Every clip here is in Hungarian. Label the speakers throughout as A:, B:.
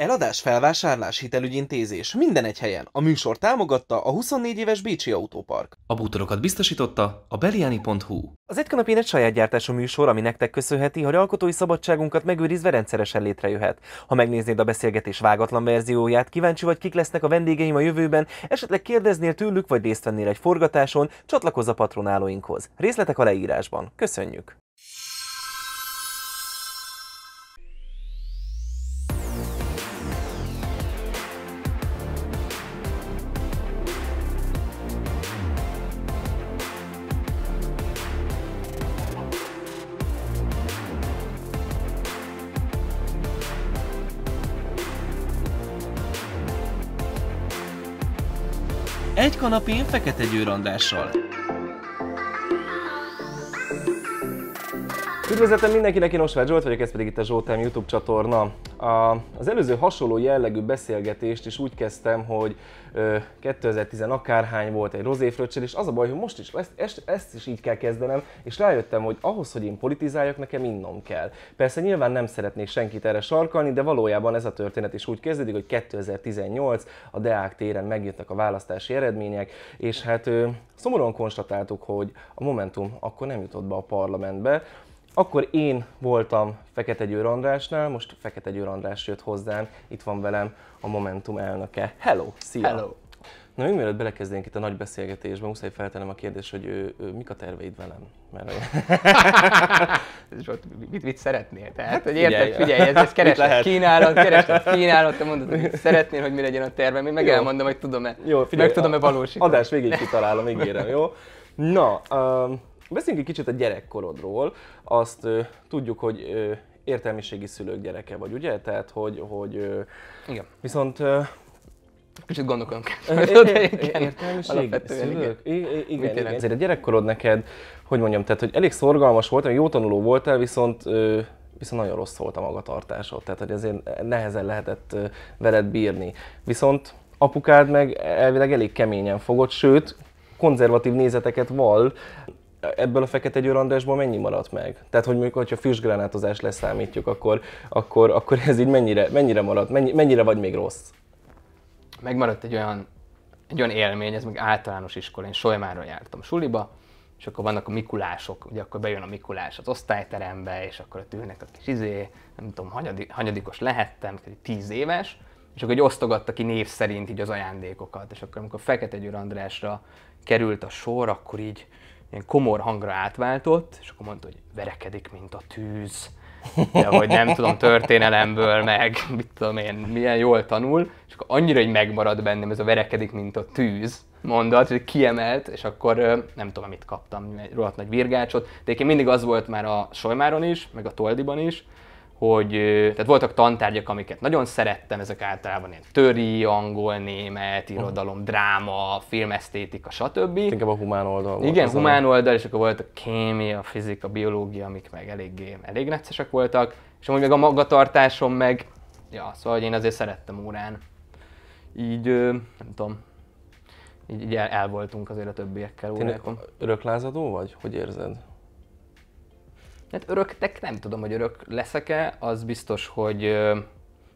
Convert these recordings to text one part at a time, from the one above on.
A: Eladás, felvásárlás, hitelügyintézés, minden egy helyen. A műsor támogatta a 24 éves Bécsi Autópark.
B: A bútorokat biztosította a beliani.hu.
A: Az egy kanapén egy saját gyártású műsor, ami nektek köszönheti, hogy alkotói szabadságunkat megőrizve rendszeresen létrejöhet. Ha megnéznéd a beszélgetés vágatlan verzióját, kíváncsi vagy kik lesznek a vendégeim a jövőben, esetleg kérdeznél tőlük vagy részt vennél egy forgatáson, csatlakozz a patronálóinkhoz. Részletek a leírásban. Köszönjük!
B: Kanapén fekete győrandással.
A: Üdvözletem mindenkinek, én Osváth Zsolt vagyok, ez pedig itt a Zsoltám YouTube csatorna. A, az előző hasonló jellegű beszélgetést is úgy kezdtem, hogy ö, 2010 akárhány volt egy rozéfröccsel, és az a baj, hogy most is ezt, ezt, ezt is így kell kezdenem, és rájöttem, hogy ahhoz, hogy én politizáljak, nekem innom kell. Persze nyilván nem szeretnék senkit erre sarkalni, de valójában ez a történet is úgy kezdődik, hogy 2018 a Deák téren megjöttek a választási eredmények, és hát ö, szomorúan konstatáltuk, hogy a Momentum akkor nem jutott be a parlamentbe, akkor én voltam Fekete Győr Andrásnál, most Fekete Győr András jött hozzám, itt van velem a Momentum elnöke. Hello! Szia!
C: Hello!
A: Na, még mielőtt belekezdenénk itt a nagy beszélgetésbe, muszáj feltennem a kérdést, hogy ő, ő, mik a terveid velem? Mert
C: Zsolt, mit, mit szeretnél? Tehát, hogy érted, figyelj, ez, ez keresett kínálat, keresett kínálat, te mondod, hogy szeretnél, hogy mi legyen a tervem, én meg
A: Jó.
C: elmondom, hogy tudom-e,
A: jó, figyelj,
C: meg tudom-e valósítani.
A: Adás végig kitalálom, ígérem, jó? Na, um, beszéljünk egy kicsit a gyerekkorodról. Azt uh, tudjuk, hogy uh, értelmiségi szülők gyereke vagy, ugye? Tehát, hogy, hogy uh,
C: Igen,
A: viszont uh,
C: kicsit gondolkodom kell. igen.
A: szülők? Igen, igen. Azért a gyerekkorod neked, hogy mondjam, tehát hogy elég szorgalmas volt, jó tanuló voltál, viszont ö, viszont nagyon rossz volt a magatartásod, tehát hogy azért nehezen lehetett ö, veled bírni. Viszont apukád meg elvileg elég keményen fogott, sőt, konzervatív nézeteket val, ebből a fekete győrandásból mennyi maradt meg? Tehát, hogy mondjuk, hogyha füstgránátozást leszámítjuk, akkor, akkor, akkor ez így mennyire, mennyire maradt, mennyi, mennyire vagy még rossz?
C: Megmaradt egy olyan, egy olyan élmény, ez meg általános iskola, én Solymáról jártam suliba, és akkor vannak a Mikulások, ugye akkor bejön a Mikulás az osztályterembe, és akkor ott ülnek a kis izé, nem tudom, hanyadik, hanyadikos lehettem, tíz éves, és akkor egy osztogatta ki név szerint így az ajándékokat, és akkor amikor Fekete Győr Andrásra került a sor, akkor így ilyen komor hangra átváltott, és akkor mondta, hogy verekedik, mint a tűz, de hogy nem tudom, történelemből, meg mit tudom én, milyen jól tanul, és akkor annyira, hogy megmarad bennem ez a verekedik, mint a tűz mondat, hogy kiemelt, és akkor nem tudom, mit kaptam, egy rohadt nagy virgácsot, de egyébként mindig az volt már a Solymáron is, meg a Toldiban is, hogy tehát voltak tantárgyak, amiket nagyon szerettem, ezek általában ilyen töri, angol, német, irodalom, dráma, filmesztétika, stb.
A: Inkább a humán oldal volt.
C: Igen, humán oldal, és akkor volt a kémia, fizika, biológia, amik meg eléggé, elég neccesek voltak, és amúgy meg a magatartásom meg, ja, szóval hogy én azért szerettem órán. Így, nem tudom, így, így el, el, voltunk azért a többiekkel órákon.
A: öröklázadó vagy? Hogy érzed?
C: Hát öröktek nem tudom, hogy örök leszek-e, az biztos, hogy,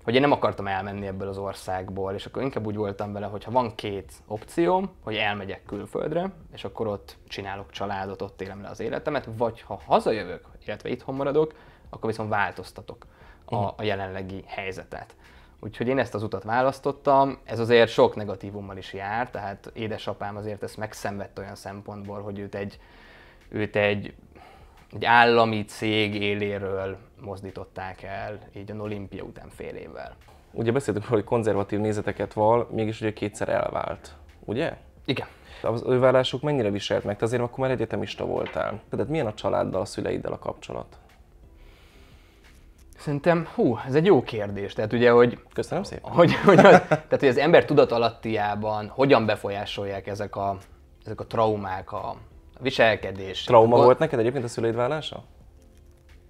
C: hogy én nem akartam elmenni ebből az országból, és akkor inkább úgy voltam vele, hogy ha van két opcióm, hogy elmegyek külföldre, és akkor ott csinálok családot, ott élem le az életemet, vagy ha hazajövök, illetve itthon maradok, akkor viszont változtatok a, a jelenlegi helyzetet. Úgyhogy én ezt az utat választottam, ez azért sok negatívummal is jár, tehát édesapám azért ezt megszenvedte olyan szempontból, hogy őt egy, őt egy egy állami cég éléről mozdították el, így a olimpia után fél évvel.
A: Ugye beszéltünk róla, hogy konzervatív nézeteket val, mégis ugye kétszer elvált, ugye?
C: Igen.
A: Az ő vállásuk mennyire viselt meg? Te azért akkor már egyetemista voltál. Tehát milyen a családdal, a szüleiddel a kapcsolat?
C: Szerintem, hú, ez egy jó kérdés. Tehát ugye, hogy,
A: Köszönöm szépen.
C: hogy, hogy, az, tehát, hogy az ember tudatalattiában hogyan befolyásolják ezek a, ezek a traumák, a viselkedés.
A: Trauma
C: a,
A: volt neked egyébként a szüleid vállása?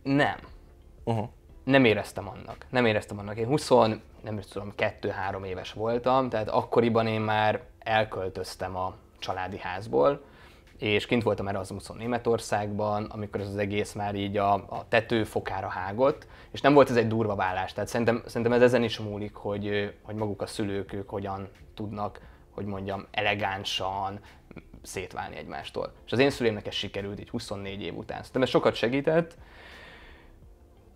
C: Nem.
A: Uh-huh.
C: nem éreztem annak. Nem éreztem annak. Én 20, nem is tudom, 2-3 éves voltam, tehát akkoriban én már elköltöztem a családi házból, és kint voltam Erasmuson Németországban, amikor ez az egész már így a, a tetőfokára hágott, és nem volt ez egy durva vállás. Tehát szerintem, szerintem ez ezen is múlik, hogy, hogy maguk a szülők ők hogyan tudnak, hogy mondjam, elegánsan szétválni egymástól. És az én szüleimnek ez sikerült így 24 év után. Szerintem ez sokat segített,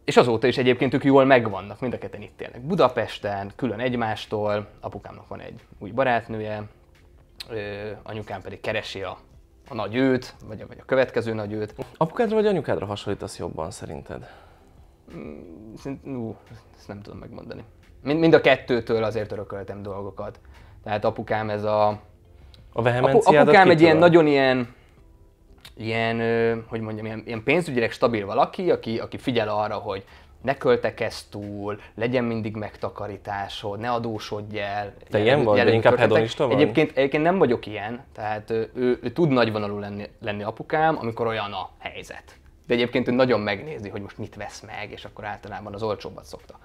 C: és azóta is egyébként ők jól megvannak, mind a ketten itt élnek. Budapesten, külön egymástól, apukámnak van egy új barátnője, anyukám pedig keresi a, a nagy őt, vagy a, vagy a következő nagy őt.
A: Apukádra vagy anyukádra hasonlítasz jobban szerinted?
C: Mm, szint, ú, ezt nem tudom megmondani. Mind, mind a kettőtől azért örököltem dolgokat. Tehát apukám ez a...
A: A vehemenciádat
C: Apukám egy ilyen nagyon ilyen ilyen, hogy mondjam, ilyen, ilyen pénzügyileg stabil valaki, aki, aki figyel arra, hogy ne költekezz túl, legyen mindig megtakarításod, ne adósodj el.
A: Te ilyen vagy, de inkább hedonista vagy?
C: Egyébként, egyébként nem vagyok ilyen, tehát ő, ő, ő tud nagyvonalú lenni, lenni apukám, amikor olyan a helyzet. De egyébként ő nagyon megnézi, hogy most mit vesz meg, és akkor általában az olcsóbbat szokta.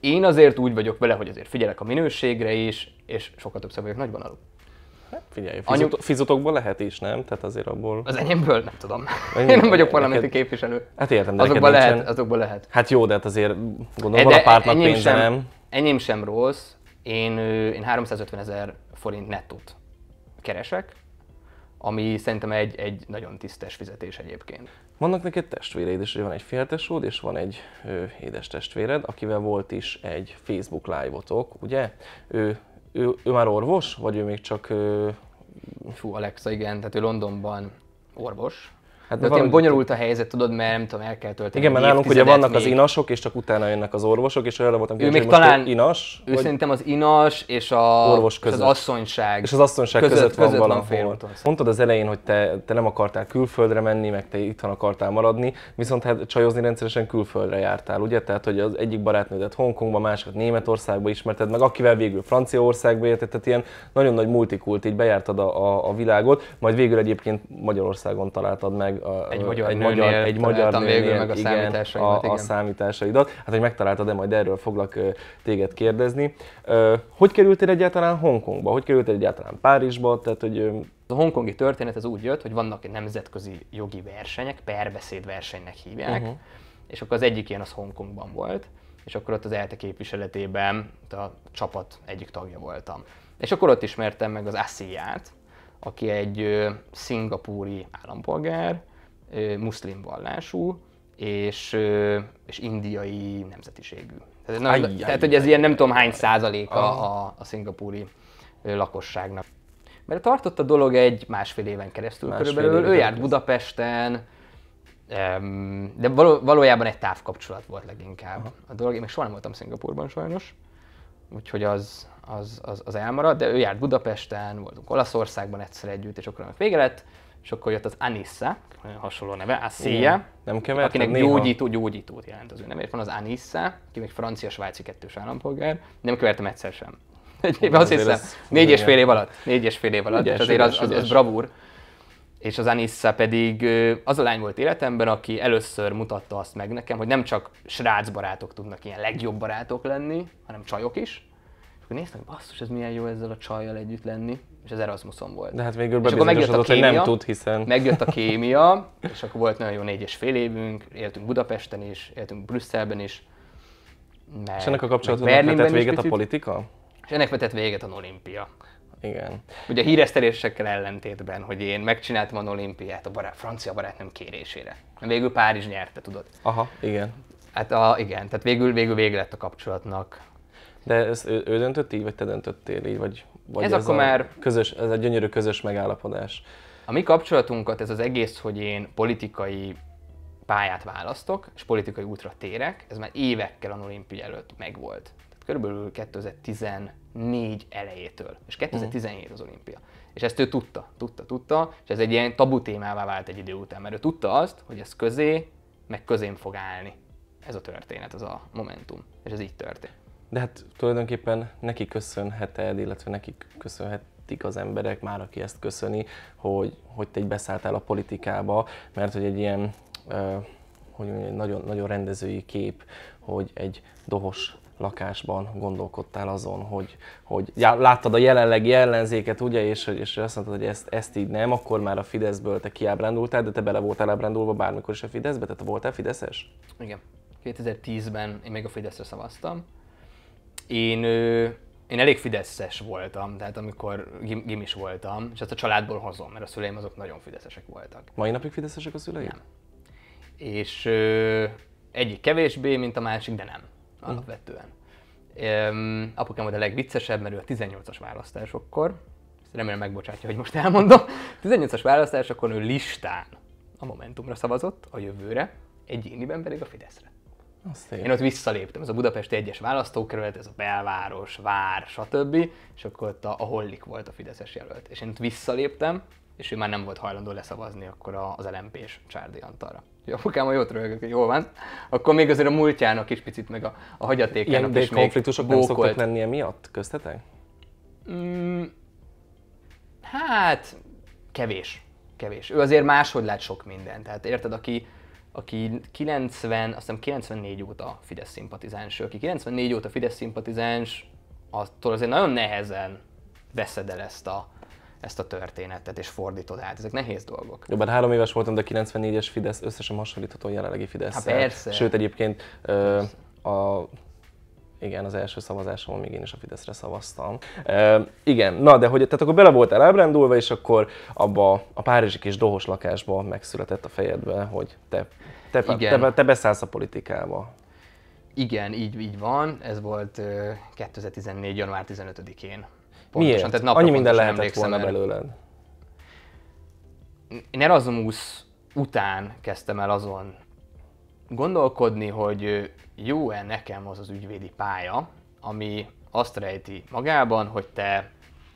C: Én azért úgy vagyok vele, hogy azért figyelek a minőségre is, és sokkal többször vagyok nagyvonalú.
A: Hát figyelj, fizut, Anyu... fizutokból lehet is, nem? Tehát azért abból...
C: Az enyémből nem tudom. Én nem vagyok parlamenti neked... képviselő.
A: Hát értem, de
C: azokból lehet, nincsen... azokból lehet.
A: Hát jó, de hát azért gondolom van a pártnak pénze,
C: sem,
A: nem?
C: Enyém sem rossz. Én, én 350 ezer forint nettót keresek, ami szerintem egy, egy nagyon tisztes fizetés egyébként.
A: Vannak neked testvéreid, és van egy féltesód, és van egy ő, édes testvéred, akivel volt is egy Facebook live-otok, ugye? Ő ő, ő már orvos, vagy ő még csak...
C: Fú, Alexa, igen, tehát ő Londonban orvos, Hát de ilyen bonyolult a helyzet, tudod, mert nem tudom, el kell tölteni.
A: Igen, mert nálunk ugye vannak még. az inasok, és csak utána jönnek az orvosok, és arra voltam
C: kíváncsi, hogy talán inas? Ő vagy? szerintem az inas és, a, orvos között. És az asszonyság.
A: És az asszonyság között, között, között van valahol. Van Mondtad az elején, hogy te, te nem akartál külföldre menni, meg te itthon akartál maradni, viszont hát csajozni rendszeresen külföldre jártál, ugye? Tehát, hogy az egyik barátnődet Hongkongba, másikat Németországba ismerted, meg akivel végül Franciaországba érted, tehát ilyen nagyon nagy multikult, így bejártad a, a, a világot, majd végül egyébként Magyarországon találtad meg a,
C: egy magyar egy magyar, egy magyar nőnél, végül meg a igen, számításaidat.
A: A, a számításaidat. Hát, hogy megtaláltad, de majd erről foglak téged kérdezni. Hogy kerültél egyáltalán Hongkongba? Hogy kerültél egyáltalán Párizsba? Tehát, hogy
C: a hongkongi történet az úgy jött, hogy vannak nemzetközi jogi versenyek, perbeszéd versenynek hívják, uh-huh. és akkor az egyik ilyen az Hongkongban volt, és akkor ott az ELTE képviseletében a csapat egyik tagja voltam. És akkor ott ismertem meg az Asiát, aki egy szingapúri állampolgár, muszlim vallású, és, és indiai nemzetiségű. Tehát, na, ajj, tehát hogy ez ilyen nem tudom hány százaléka a, a, szingapúri lakosságnak. Mert tartott a dolog egy másfél éven keresztül másfél körülbelül. Ő járt Budapesten, de valójában egy távkapcsolat volt leginkább Aha. a dolog. Én még soha nem voltam Szingapurban sajnos, úgyhogy az, az, az, az elmaradt, de ő járt Budapesten, voltunk Olaszországban egyszer együtt, és akkor vége lett, és akkor jött az Anissa, hasonló neve, Assia,
A: nem
C: akinek néha. gyógyító, gyógyítót jelent az ő nevét. Van az Anissa, aki még francia-svájci kettős állampolgár, nem kevertem egyszer sem. Egyébként azt hiszem, négy és fél év alatt, négy és fél év alatt, és azért az, az, az bravúr. És az Anissa pedig az a lány volt életemben, aki először mutatta azt meg nekem, hogy nem csak srác barátok tudnak ilyen legjobb barátok lenni, hanem csajok is. És akkor néztem, hogy basszus, ez milyen jó ezzel a csajjal együtt lenni és az Erasmuson volt.
A: De hát végül bebizonyosodott, hogy nem tud, hiszen...
C: Megjött a kémia, és akkor volt nagyon jó négy és fél évünk, éltünk Budapesten is, éltünk Brüsszelben is.
A: Meg, és ennek a kapcsolatban vetett véget a politika?
C: És ennek vetett véget a olimpia.
A: Igen.
C: Ugye a híresztelésekkel ellentétben, hogy én megcsináltam a olimpiát a barát, francia barátnőm kérésére. Végül Párizs nyerte, tudod?
A: Aha, igen.
C: Hát a, igen, tehát végül, végül vége lett a kapcsolatnak.
A: De ezt ő, ő döntött így, vagy te döntöttél így, vagy vagy
C: ez, ez akkor már...
A: Közös, ez egy gyönyörű közös megállapodás.
C: A mi kapcsolatunkat, ez az egész, hogy én politikai pályát választok, és politikai útra térek, ez már évekkel a olimpia előtt megvolt. Tehát körülbelül 2014 elejétől, és 2017 az olimpia. És ezt ő tudta, tudta, tudta, és ez egy ilyen tabu témává vált egy idő után, mert ő tudta azt, hogy ez közé, meg közém fog állni. Ez a történet, ez a momentum, és ez így történt.
A: De hát tulajdonképpen neki köszönheted, illetve neki köszönhetik az emberek már, aki ezt köszöni, hogy, hogy te egy beszálltál a politikába, mert hogy egy ilyen, hogy mondjam, egy nagyon, nagyon rendezői kép, hogy egy dohos lakásban gondolkodtál azon, hogy, hogy já, láttad a jelenlegi ellenzéket, ugye, és, és azt mondtad, hogy ezt, ezt így nem, akkor már a Fideszből te kiábrándultál, de te bele voltál ábrándulva bármikor is a Fideszbe, tehát te voltál Fideszes?
C: Igen. 2010-ben én még a Fideszre szavaztam. Én, én elég fideszes voltam, tehát amikor gim, gimis voltam, és ezt a családból hozom, mert a szüleim azok nagyon fideszesek voltak.
A: Mai napig Fideszesek a szüleid?
C: Nem. És ö, egyik kevésbé, mint a másik, de nem. Alapvetően. Öm, apukám volt a legviccesebb, mert ő a 18-as választásokkor, remélem megbocsátja, hogy most elmondom, 18-as választásokon ő listán a Momentumra szavazott, a jövőre, egyéniben pedig a Fideszre. Én ott visszaléptem, ez a budapesti egyes választókerület, ez a belváros, vár, stb. És akkor ott a, a Hollik volt a Fideszes jelölt. És én ott visszaléptem, és ő már nem volt hajlandó leszavazni akkor az LMP-s Csárdi Antalra. Úgyhogy apukám, ott röhögök, hogy jól van. Akkor még azért a múltjának is picit, meg a, a hagyatékának
A: Ilyen
C: is még
A: konfliktusok nem szoktak
C: bókolt.
A: lenni emiatt köztetek?
C: Mm, hát, kevés. Kevés. Ő azért máshogy lát sok mindent. Tehát érted, aki, aki 90, azt hiszem 94 óta Fidesz szimpatizáns, aki 94 óta Fidesz szimpatizáns, attól azért nagyon nehezen veszed el ezt a, ezt a történetet, és fordítod át. Ezek nehéz dolgok.
A: Jó, bár három éves voltam, de a 94-es Fidesz összesen hasonlítható a jelenlegi fidesz
C: Há, persze.
A: Sőt, egyébként ö, a igen, az első szavazásomon még én is a Fideszre szavaztam. E, igen, na de hogy tehát akkor bele voltál ábrándulva, és akkor abba a párizsi kis dohos lakásba megszületett a fejedbe, hogy te, te,
C: Igen.
A: te, te beszállsz a politikába.
C: Igen, így, így van. Ez volt ö, 2014. január 15-én.
A: Miért?
C: tehát
A: Annyi minden
C: pontosan
A: lehetett volna
C: erre.
A: belőled.
C: én Erasmus után kezdtem el azon gondolkodni, hogy jó-e nekem az az ügyvédi pálya, ami azt rejti magában, hogy te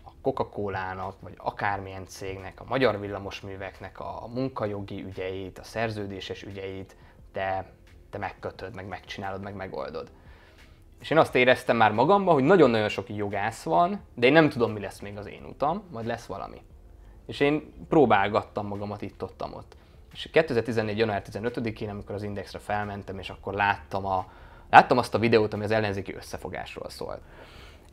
C: a Coca-Cola-nak, vagy akármilyen cégnek, a magyar villamosműveknek a munkajogi ügyeit, a szerződéses ügyeit te, te megkötöd, meg megcsinálod, meg megoldod. És én azt éreztem már magamban, hogy nagyon-nagyon sok jogász van, de én nem tudom, mi lesz még az én utam, majd lesz valami. És én próbálgattam magamat itt-ott, ott. És 2014. január 15-én, amikor az Indexre felmentem, és akkor láttam, a, láttam azt a videót, ami az ellenzéki összefogásról szól.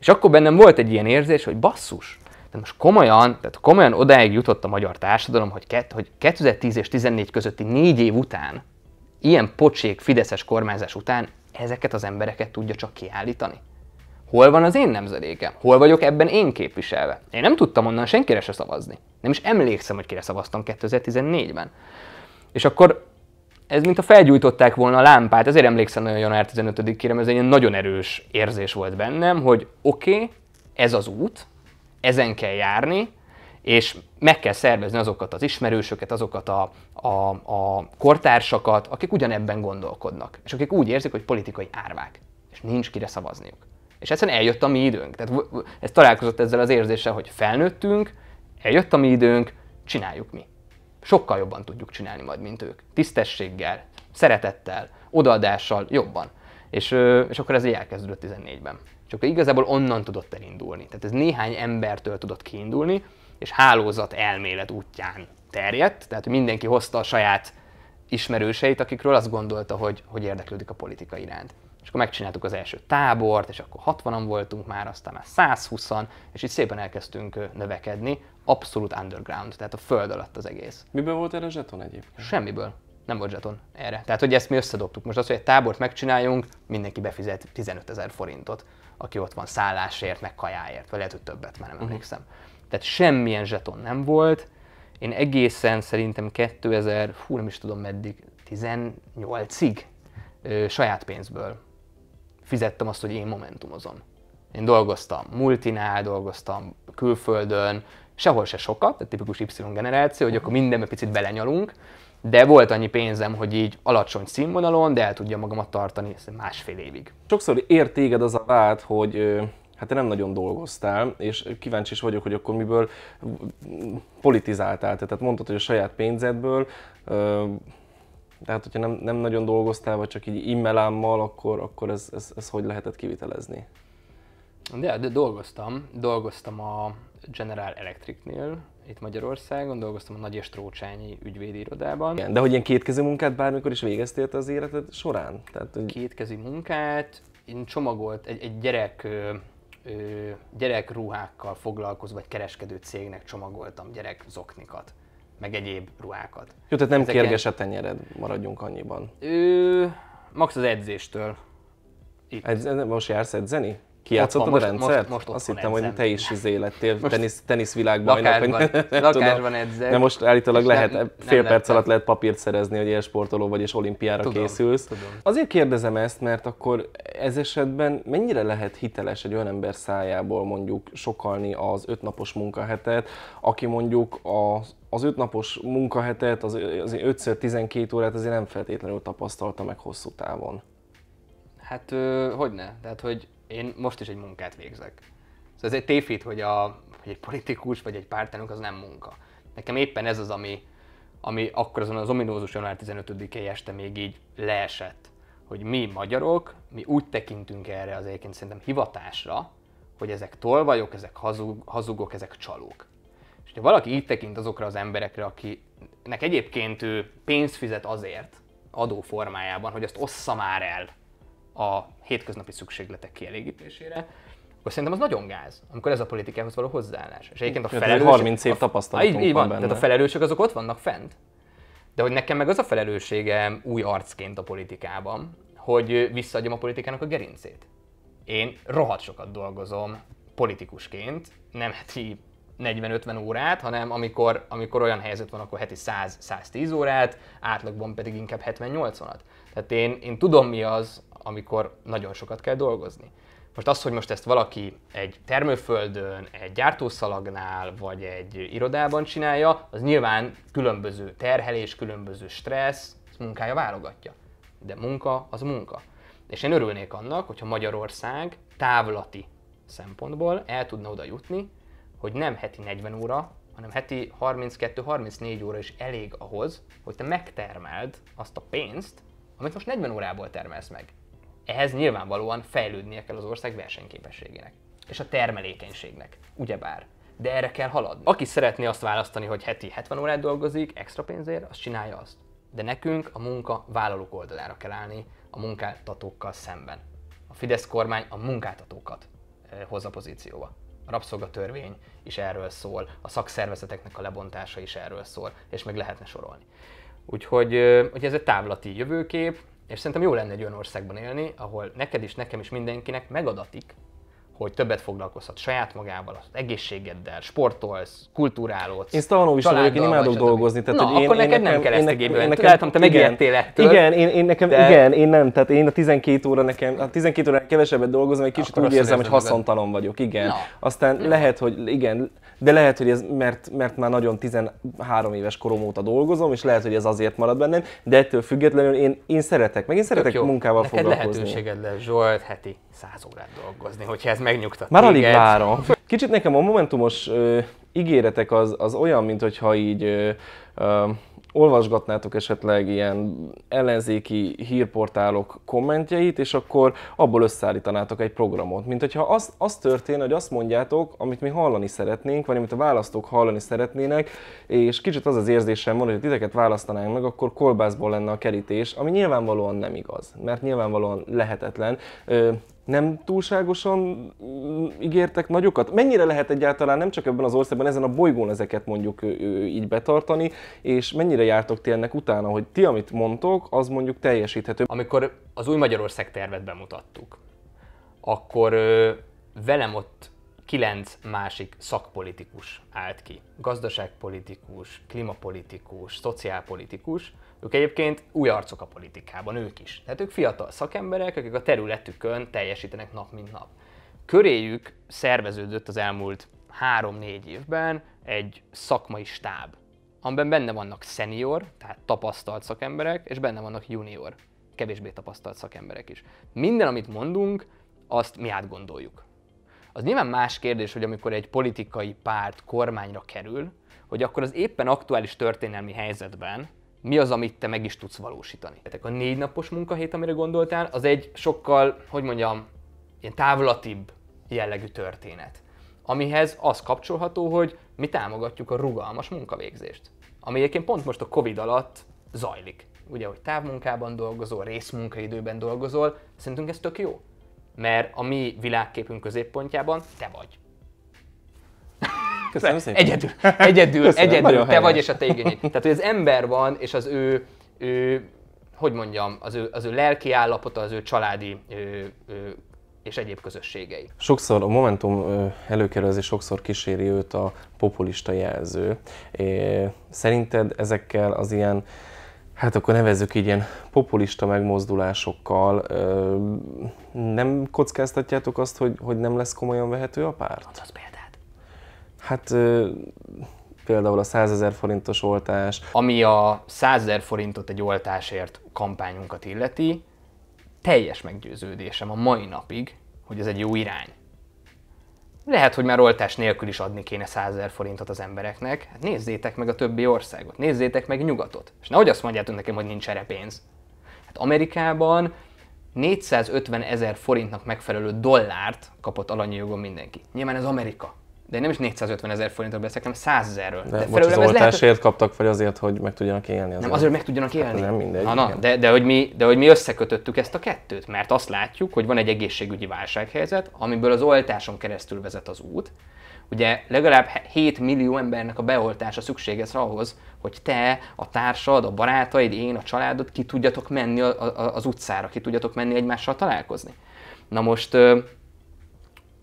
C: És akkor bennem volt egy ilyen érzés, hogy basszus, de most komolyan, tehát komolyan odáig jutott a magyar társadalom, hogy, kett, hogy 2010 és 14 közötti négy év után, ilyen pocsék Fideszes kormányzás után ezeket az embereket tudja csak kiállítani. Hol van az én nemzedékem? Hol vagyok ebben én képviselve? Én nem tudtam onnan senkire se szavazni. Nem is emlékszem, hogy kire szavaztam 2014-ben. És akkor ez mint a felgyújtották volna a lámpát, ezért emlékszem nagyon január 15-ére, mert ez egy nagyon erős érzés volt bennem, hogy oké, okay, ez az út, ezen kell járni, és meg kell szervezni azokat az ismerősöket, azokat a, a, a kortársakat, akik ugyanebben gondolkodnak, és akik úgy érzik, hogy politikai árvák, és nincs kire szavazniuk. És egyszerűen eljött a mi időnk. Tehát ez találkozott ezzel az érzéssel, hogy felnőttünk, eljött a mi időnk, csináljuk mi. Sokkal jobban tudjuk csinálni majd, mint ők. Tisztességgel, szeretettel, odaadással, jobban. És, és akkor ez így elkezdődött 14-ben. És akkor igazából onnan tudott elindulni. Tehát ez néhány embertől tudott kiindulni, és hálózat elmélet útján terjedt, tehát mindenki hozta a saját ismerőseit, akikről azt gondolta, hogy, hogy érdeklődik a politika iránt. És akkor megcsináltuk az első tábort, és akkor 60-an voltunk már, aztán már 120-an, és így szépen elkezdtünk növekedni, abszolút underground, tehát a föld alatt az egész.
A: Miből volt erre a zseton egyébként?
C: Semmiből. Nem volt zseton erre. Tehát, hogy ezt mi összedobtuk. Most az, hogy egy tábort megcsináljunk, mindenki befizet 15 ezer forintot, aki ott van szállásért, meg kajáért, vagy lehet, hogy többet, már nem emlékszem. Tehát semmilyen zseton nem volt. Én egészen szerintem 2000, hú, nem is tudom meddig, 18-ig ö, saját pénzből fizettem azt, hogy én momentumozom. Én dolgoztam multinál, dolgoztam külföldön, sehol se sokat, tehát tipikus Y generáció, hogy akkor mindenbe picit belenyalunk, de volt annyi pénzem, hogy így alacsony színvonalon, de el tudja magamat tartani másfél évig.
A: Sokszor ér téged az a vád, hogy hát te nem nagyon dolgoztál, és kíváncsi is vagyok, hogy akkor miből politizáltál. Tehát mondtad, hogy a saját pénzedből, tehát hogyha nem, nem nagyon dolgoztál, vagy csak így immelámmal, akkor, akkor ez, ez, ez hogy lehetett kivitelezni?
C: De, de dolgoztam, dolgoztam a General Electricnél, itt Magyarországon, dolgoztam a Nagy és Trócsányi ügyvédi irodában.
A: Igen, de hogy ilyen kétkezű munkát bármikor is végeztél az életed során? Tehát, hogy
C: kétkezi munkát. én csomagolt, egy, egy gyerek, ö, ö, gyerekruhákkal foglalkozó, vagy kereskedő cégnek csomagoltam gyerekzoknikat, meg egyéb ruhákat.
A: Jó, tehát nem
C: Ezeken-
A: kérges a tenyered, maradjunk annyiban.
C: Ö, max az edzéstől.
A: Edz, most jársz edzeni? Kijátszottad a
C: Most-
A: rendszert?
C: most- most
A: Azt
C: otthon
A: hittem, hogy
C: edzem.
A: te is izé lettél
C: Most
A: tenisz, teniszvilágbajnok. vagy
C: Lakásban,
A: nem tudom.
C: lakásban edzek.
A: De most állítólag lehet,
C: nem- nem
A: fél perc
C: lettem.
A: alatt lehet papírt szerezni, hogy élsportoló vagy és olimpiára
C: Tudom,
A: készülsz.
C: tudom.
A: Azért kérdezem ezt, mert akkor ez esetben mennyire lehet hiteles egy olyan ember szájából mondjuk sokalni az ötnapos munkahetet, aki mondjuk az, az ötnapos munkahetet, az, az 5-12 órát azért nem feltétlenül tapasztalta meg hosszú távon.
C: Hát hogy ne? Tehát, hogy én most is egy munkát végzek. Szóval ez egy tévhit, hogy, a, hogy egy politikus vagy egy pártelnök az nem munka. Nekem éppen ez az, ami, ami akkor azon az ominózus január 15-i este még így leesett, hogy mi magyarok, mi úgy tekintünk erre az egyébként szerintem hivatásra, hogy ezek tolvajok, ezek hazug, hazugok, ezek csalók. Ha valaki így tekint azokra az emberekre, akinek egyébként ő pénzt fizet azért, adó formájában, hogy azt ossza már el a hétköznapi szükségletek kielégítésére, akkor szerintem az nagyon gáz, amikor ez a politikához való hozzáállás. És egyébként a felelősök...
A: 30 év tapasztalatunk
C: így, így
A: van
C: van,
A: benne.
C: tehát a felelősök azok ott vannak fent. De hogy nekem meg az a felelősségem új arcként a politikában, hogy visszaadjam a politikának a gerincét. Én rohadt sokat dolgozom politikusként, nem heti 40-50 órát, hanem amikor, amikor olyan helyzet van, akkor heti 100-110 órát, átlagban pedig inkább 70-80-at. Tehát én, én tudom mi az, amikor nagyon sokat kell dolgozni. Most az, hogy most ezt valaki egy termőföldön, egy gyártószalagnál, vagy egy irodában csinálja, az nyilván különböző terhelés, különböző stressz, ez munkája válogatja. De munka az munka. És én örülnék annak, hogyha Magyarország távlati szempontból el tudna oda jutni, hogy nem heti 40 óra, hanem heti 32-34 óra is elég ahhoz, hogy te megtermeld azt a pénzt, amit most 40 órából termelsz meg. Ehhez nyilvánvalóan fejlődnie kell az ország versenyképességének. És a termelékenységnek, ugyebár. De erre kell haladni. Aki szeretné azt választani, hogy heti 70 órát dolgozik extra pénzért, az csinálja azt. De nekünk a munka vállalók oldalára kell állni a munkáltatókkal szemben. A Fidesz kormány a munkáltatókat eh, hozza pozícióba. Rabszolgatörvény is erről szól, a szakszervezeteknek a lebontása is erről szól, és még lehetne sorolni. Úgyhogy, hogy ez egy távlati jövőkép, és szerintem jó lenne egy olyan országban élni, ahol neked is, nekem is mindenkinek megadatik, hogy többet foglalkozhat saját magával, az egészségeddel, sportolsz, kultúrálódsz.
A: Én Stahanov is vagyok, én imádok
C: vagy,
A: dolgozni. Tehát,
C: Na,
A: hogy én,
C: akkor
A: én
C: neked
A: nekem,
C: nem kell
A: én
C: ezt
A: nekem-
C: igénybe
A: én nekem-
C: Látom, te megijedtél ettől.
A: Igen, én, én nekem,
C: de-
A: igen, én nem. Tehát én a 12 óra nekem, a 12 óra kevesebbet dolgozom, egy kicsit
C: Akkor
A: úgy érzem, hogy haszontalan vagyok, igen.
C: Na.
A: Aztán lehet, hogy igen, de lehet, hogy ez, mert, mert már nagyon 13 éves korom óta dolgozom, és lehet, hogy ez azért marad bennem, de ettől függetlenül én, én szeretek, meg én szeretek munkával
C: Neked
A: foglalkozni.
C: lehetőséged lesz Zsolt heti 100 órát dolgozni, hogyha ez megnyugtat
A: Már alig
C: téged.
A: várom. Kicsit nekem a momentumos ö, ígéretek az, az olyan, mint hogyha így ö, ö, olvasgatnátok esetleg ilyen ellenzéki hírportálok kommentjeit, és akkor abból összeállítanátok egy programot. Mint hogyha az, az történne, hogy azt mondjátok, amit mi hallani szeretnénk, vagy amit a választók hallani szeretnének, és kicsit az az érzésem van, hogy ha titeket választanánk meg, akkor kolbászból lenne a kerítés, ami nyilvánvalóan nem igaz, mert nyilvánvalóan lehetetlen. Nem túlságosan mm, ígértek nagyokat? Mennyire lehet egyáltalán nem csak ebben az országban, ezen a bolygón ezeket mondjuk így betartani, és mennyire jártok ti ennek utána, hogy ti, amit mondtok, az mondjuk teljesíthető?
C: Amikor az új Magyarország tervet bemutattuk, akkor velem ott kilenc másik szakpolitikus állt ki. Gazdaságpolitikus, klímapolitikus, szociálpolitikus. Ők egyébként új arcok a politikában, ők is. Tehát ők fiatal szakemberek, akik a területükön teljesítenek nap mint nap. Köréjük szerveződött az elmúlt három-négy évben egy szakmai stáb, amiben benne vannak senior, tehát tapasztalt szakemberek, és benne vannak junior, kevésbé tapasztalt szakemberek is. Minden, amit mondunk, azt mi átgondoljuk. Az nyilván más kérdés, hogy amikor egy politikai párt kormányra kerül, hogy akkor az éppen aktuális történelmi helyzetben mi az, amit te meg is tudsz valósítani. Tehát a négy napos munkahét, amire gondoltál, az egy sokkal, hogy mondjam, ilyen távlatibb jellegű történet. Amihez az kapcsolható, hogy mi támogatjuk a rugalmas munkavégzést. Ami egyébként pont most a Covid alatt zajlik. Ugye, hogy távmunkában dolgozol, részmunkaidőben dolgozol, szerintünk ez tök jó. Mert a mi világképünk középpontjában te vagy.
A: Köszönöm szépen.
C: Egyedül, egyedül,
A: Köszönöm,
C: egyedül, te vagy
A: helyes.
C: és a te igényed. Tehát, hogy az ember van, és az ő, ő hogy mondjam, az ő, az ő lelki állapota, az ő családi ő, ő, és egyéb közösségei.
A: Sokszor a Momentum előkerül, és sokszor kíséri őt a populista jelző. É, Szerinted ezekkel az ilyen, hát akkor nevezzük így ilyen populista megmozdulásokkal nem kockáztatjátok azt, hogy, hogy nem lesz komolyan vehető a párt?
C: Az példát.
A: Hát például a 100 ezer forintos oltás,
C: Ami a 100 000 forintot egy oltásért kampányunkat illeti, teljes meggyőződésem a mai napig, hogy ez egy jó irány. Lehet, hogy már oltás nélkül is adni kéne 100 000 forintot az embereknek. Hát nézzétek meg a többi országot, nézzétek meg nyugatot. És nehogy azt mondjátok nekem, hogy nincs erre pénz. Hát Amerikában 450 ezer forintnak megfelelő dollárt kapott alanyi jogon mindenki. Nyilván ez Amerika. De én nem is 450 ezer forintról beszélek, hanem 100 ezerről.
A: de, de bocs, az
C: ez lehet,
A: oltásért kaptak, vagy azért, hogy meg tudjanak élni?
C: nem, azért hogy meg tudjanak élni.
A: Hát nem mindegy,
C: Na, na, de, de, hogy mi, de hogy mi összekötöttük ezt a kettőt, mert azt látjuk, hogy van egy egészségügyi válsághelyzet, amiből az oltáson keresztül vezet az út. Ugye legalább 7 millió embernek a beoltása szükséges ahhoz, hogy te, a társad, a barátaid, én, a családod ki tudjatok menni a- a- az utcára, ki tudjatok menni egymással találkozni. Na most,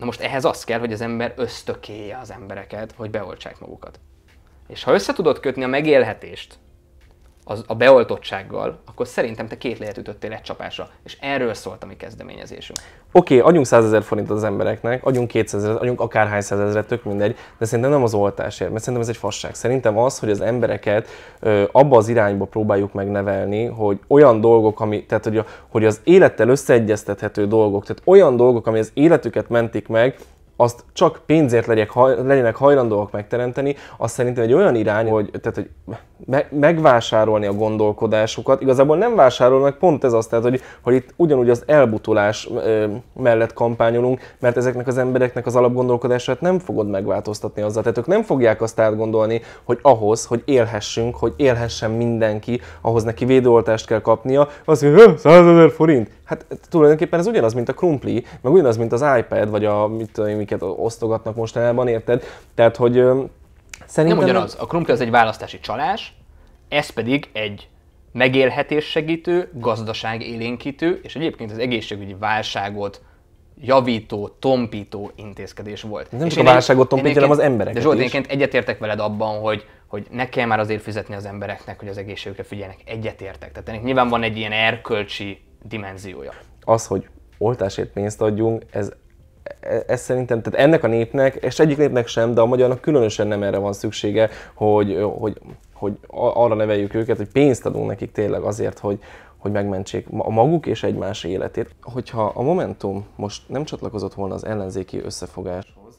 C: na most ehhez az kell, hogy az ember ösztökéje az embereket, hogy beoltsák magukat. És ha össze tudod kötni a megélhetést az, a beoltottsággal, akkor szerintem te két lehet ütöttél egy csapásra. És erről szólt a mi kezdeményezésünk.
A: Oké, okay, adjunk 100 ezer forintot az embereknek, adjunk 200 ezeret, adjunk akárhány százezeret, tök mindegy, de szerintem nem az oltásért, mert szerintem ez egy fasság. Szerintem az, hogy az embereket ö, abba az irányba próbáljuk megnevelni, hogy olyan dolgok, ami, tehát hogy, a, hogy az élettel összeegyeztethető dolgok, tehát olyan dolgok, ami az életüket mentik meg, azt csak pénzért legyek, legyenek hajlandóak megteremteni, az szerintem egy olyan irány, hogy, tehát, hogy me, megvásárolni a gondolkodásukat. Igazából nem vásárolnak, pont ez az, tehát, hogy, hogy itt ugyanúgy az elbutulás mellett kampányolunk, mert ezeknek az embereknek az alapgondolkodását nem fogod megváltoztatni azzal. Tehát ők nem fogják azt átgondolni, hogy ahhoz, hogy élhessünk, hogy élhessen mindenki, ahhoz neki védőoltást kell kapnia, az, hogy 100 ezer forint. Hát tulajdonképpen ez ugyanaz, mint a krumpli, meg ugyanaz, mint az iPad, vagy a, mit tudom én, miket osztogatnak mostanában, érted? Tehát, hogy szerintem...
C: Nem ugyanaz. A krumpli az egy választási csalás, ez pedig egy megélhetés segítő, gazdaság élénkítő, és egyébként az egészségügyi válságot javító, tompító intézkedés volt.
A: Nem
C: És
A: csak a válságot tompítja, hanem az embereket
C: De Zsolt,
A: is.
C: én egyetértek veled abban, hogy, hogy ne kell már azért fizetni az embereknek, hogy az egészségükre figyeljenek. Egyetértek. Tehát ennek nyilván van egy ilyen erkölcsi dimenziója.
A: az, hogy oltásért pénzt adjunk, ez, ez szerintem, tehát ennek a népnek, és egyik népnek sem, de a magyarnak különösen nem erre van szüksége, hogy, hogy, hogy arra neveljük őket, hogy pénzt adunk nekik tényleg azért, hogy, hogy megmentsék a maguk és egymás életét. Hogyha a Momentum most nem csatlakozott volna az ellenzéki összefogáshoz,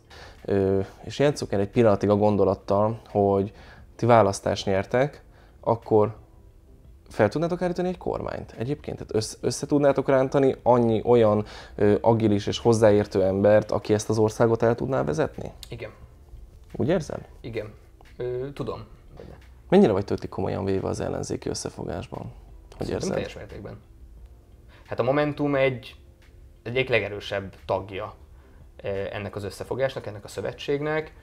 A: és játsszuk el egy pillanatig a gondolattal, hogy ti választást nyertek, akkor fel tudnátok állítani egy kormányt egyébként? Tehát össze, össze tudnátok rántani annyi olyan ö, agilis és hozzáértő embert, aki ezt az országot el tudná vezetni?
C: Igen.
A: Úgy érzed?
C: Igen. Ö, tudom.
A: Mennyire vagytok ti komolyan véve az ellenzéki összefogásban? Hogy
C: Nem
A: érzed?
C: teljes mértékben. Hát a Momentum egy, egy egyik legerősebb tagja ennek az összefogásnak, ennek a szövetségnek,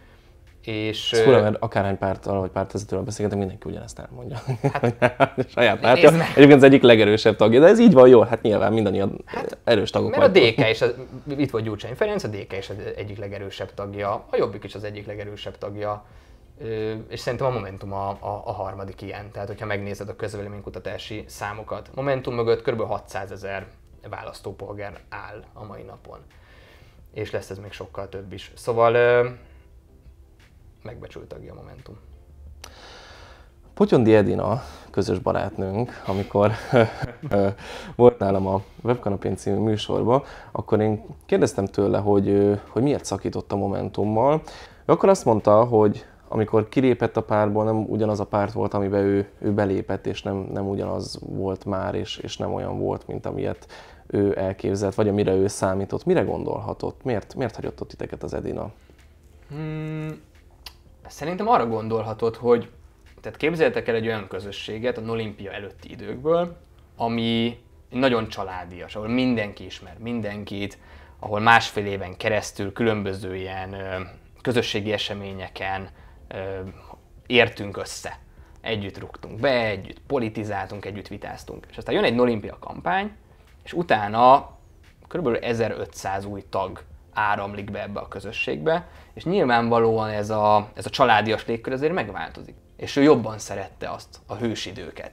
C: és...
A: Ez fura, mert akárhány párttal vagy pártvezetőről beszélgetek, mindenki ugyanezt elmondja. Hát, saját
C: nézd
A: pártja.
C: meg.
A: Egyébként az egyik legerősebb tagja, de ez így van jól, hát nyilván mindannyian hát, erős tagok
C: Mert a
A: vagytok.
C: DK is, az, itt volt Gyurcsány Ferenc, a DK is az egyik legerősebb tagja, a Jobbik is az egyik legerősebb tagja, és szerintem a Momentum a, a, a harmadik ilyen. Tehát, hogyha megnézed a közvéleménykutatási számokat, Momentum mögött kb. 600 ezer választópolgár áll a mai napon. És lesz ez még sokkal több is. Szóval megbecsült tagja a Momentum.
A: Potyondi Edina, közös barátnőnk, amikor volt nálam a Webkanapén című műsorban, akkor én kérdeztem tőle, hogy, hogy miért szakított a Momentummal. Ő akkor azt mondta, hogy amikor kilépett a párból, nem ugyanaz a párt volt, amiben ő, ő belépett, és nem, nem ugyanaz volt már, és, és nem olyan volt, mint amilyet ő elképzelt, vagy amire ő számított. Mire gondolhatott? Miért, miért hagyott ott titeket az Edina?
C: Hmm, szerintem arra gondolhatod, hogy tehát képzeljetek el egy olyan közösséget a olimpia előtti időkből, ami nagyon családias, ahol mindenki ismer mindenkit, ahol másfél éven keresztül különböző ilyen közösségi eseményeken értünk össze. Együtt rúgtunk be, együtt politizáltunk, együtt vitáztunk. És aztán jön egy olimpia kampány, és utána kb. 1500 új tag áramlik be ebbe a közösségbe, és nyilvánvalóan ez a, ez a családias légkör azért megváltozik. És ő jobban szerette azt, a hősidőket.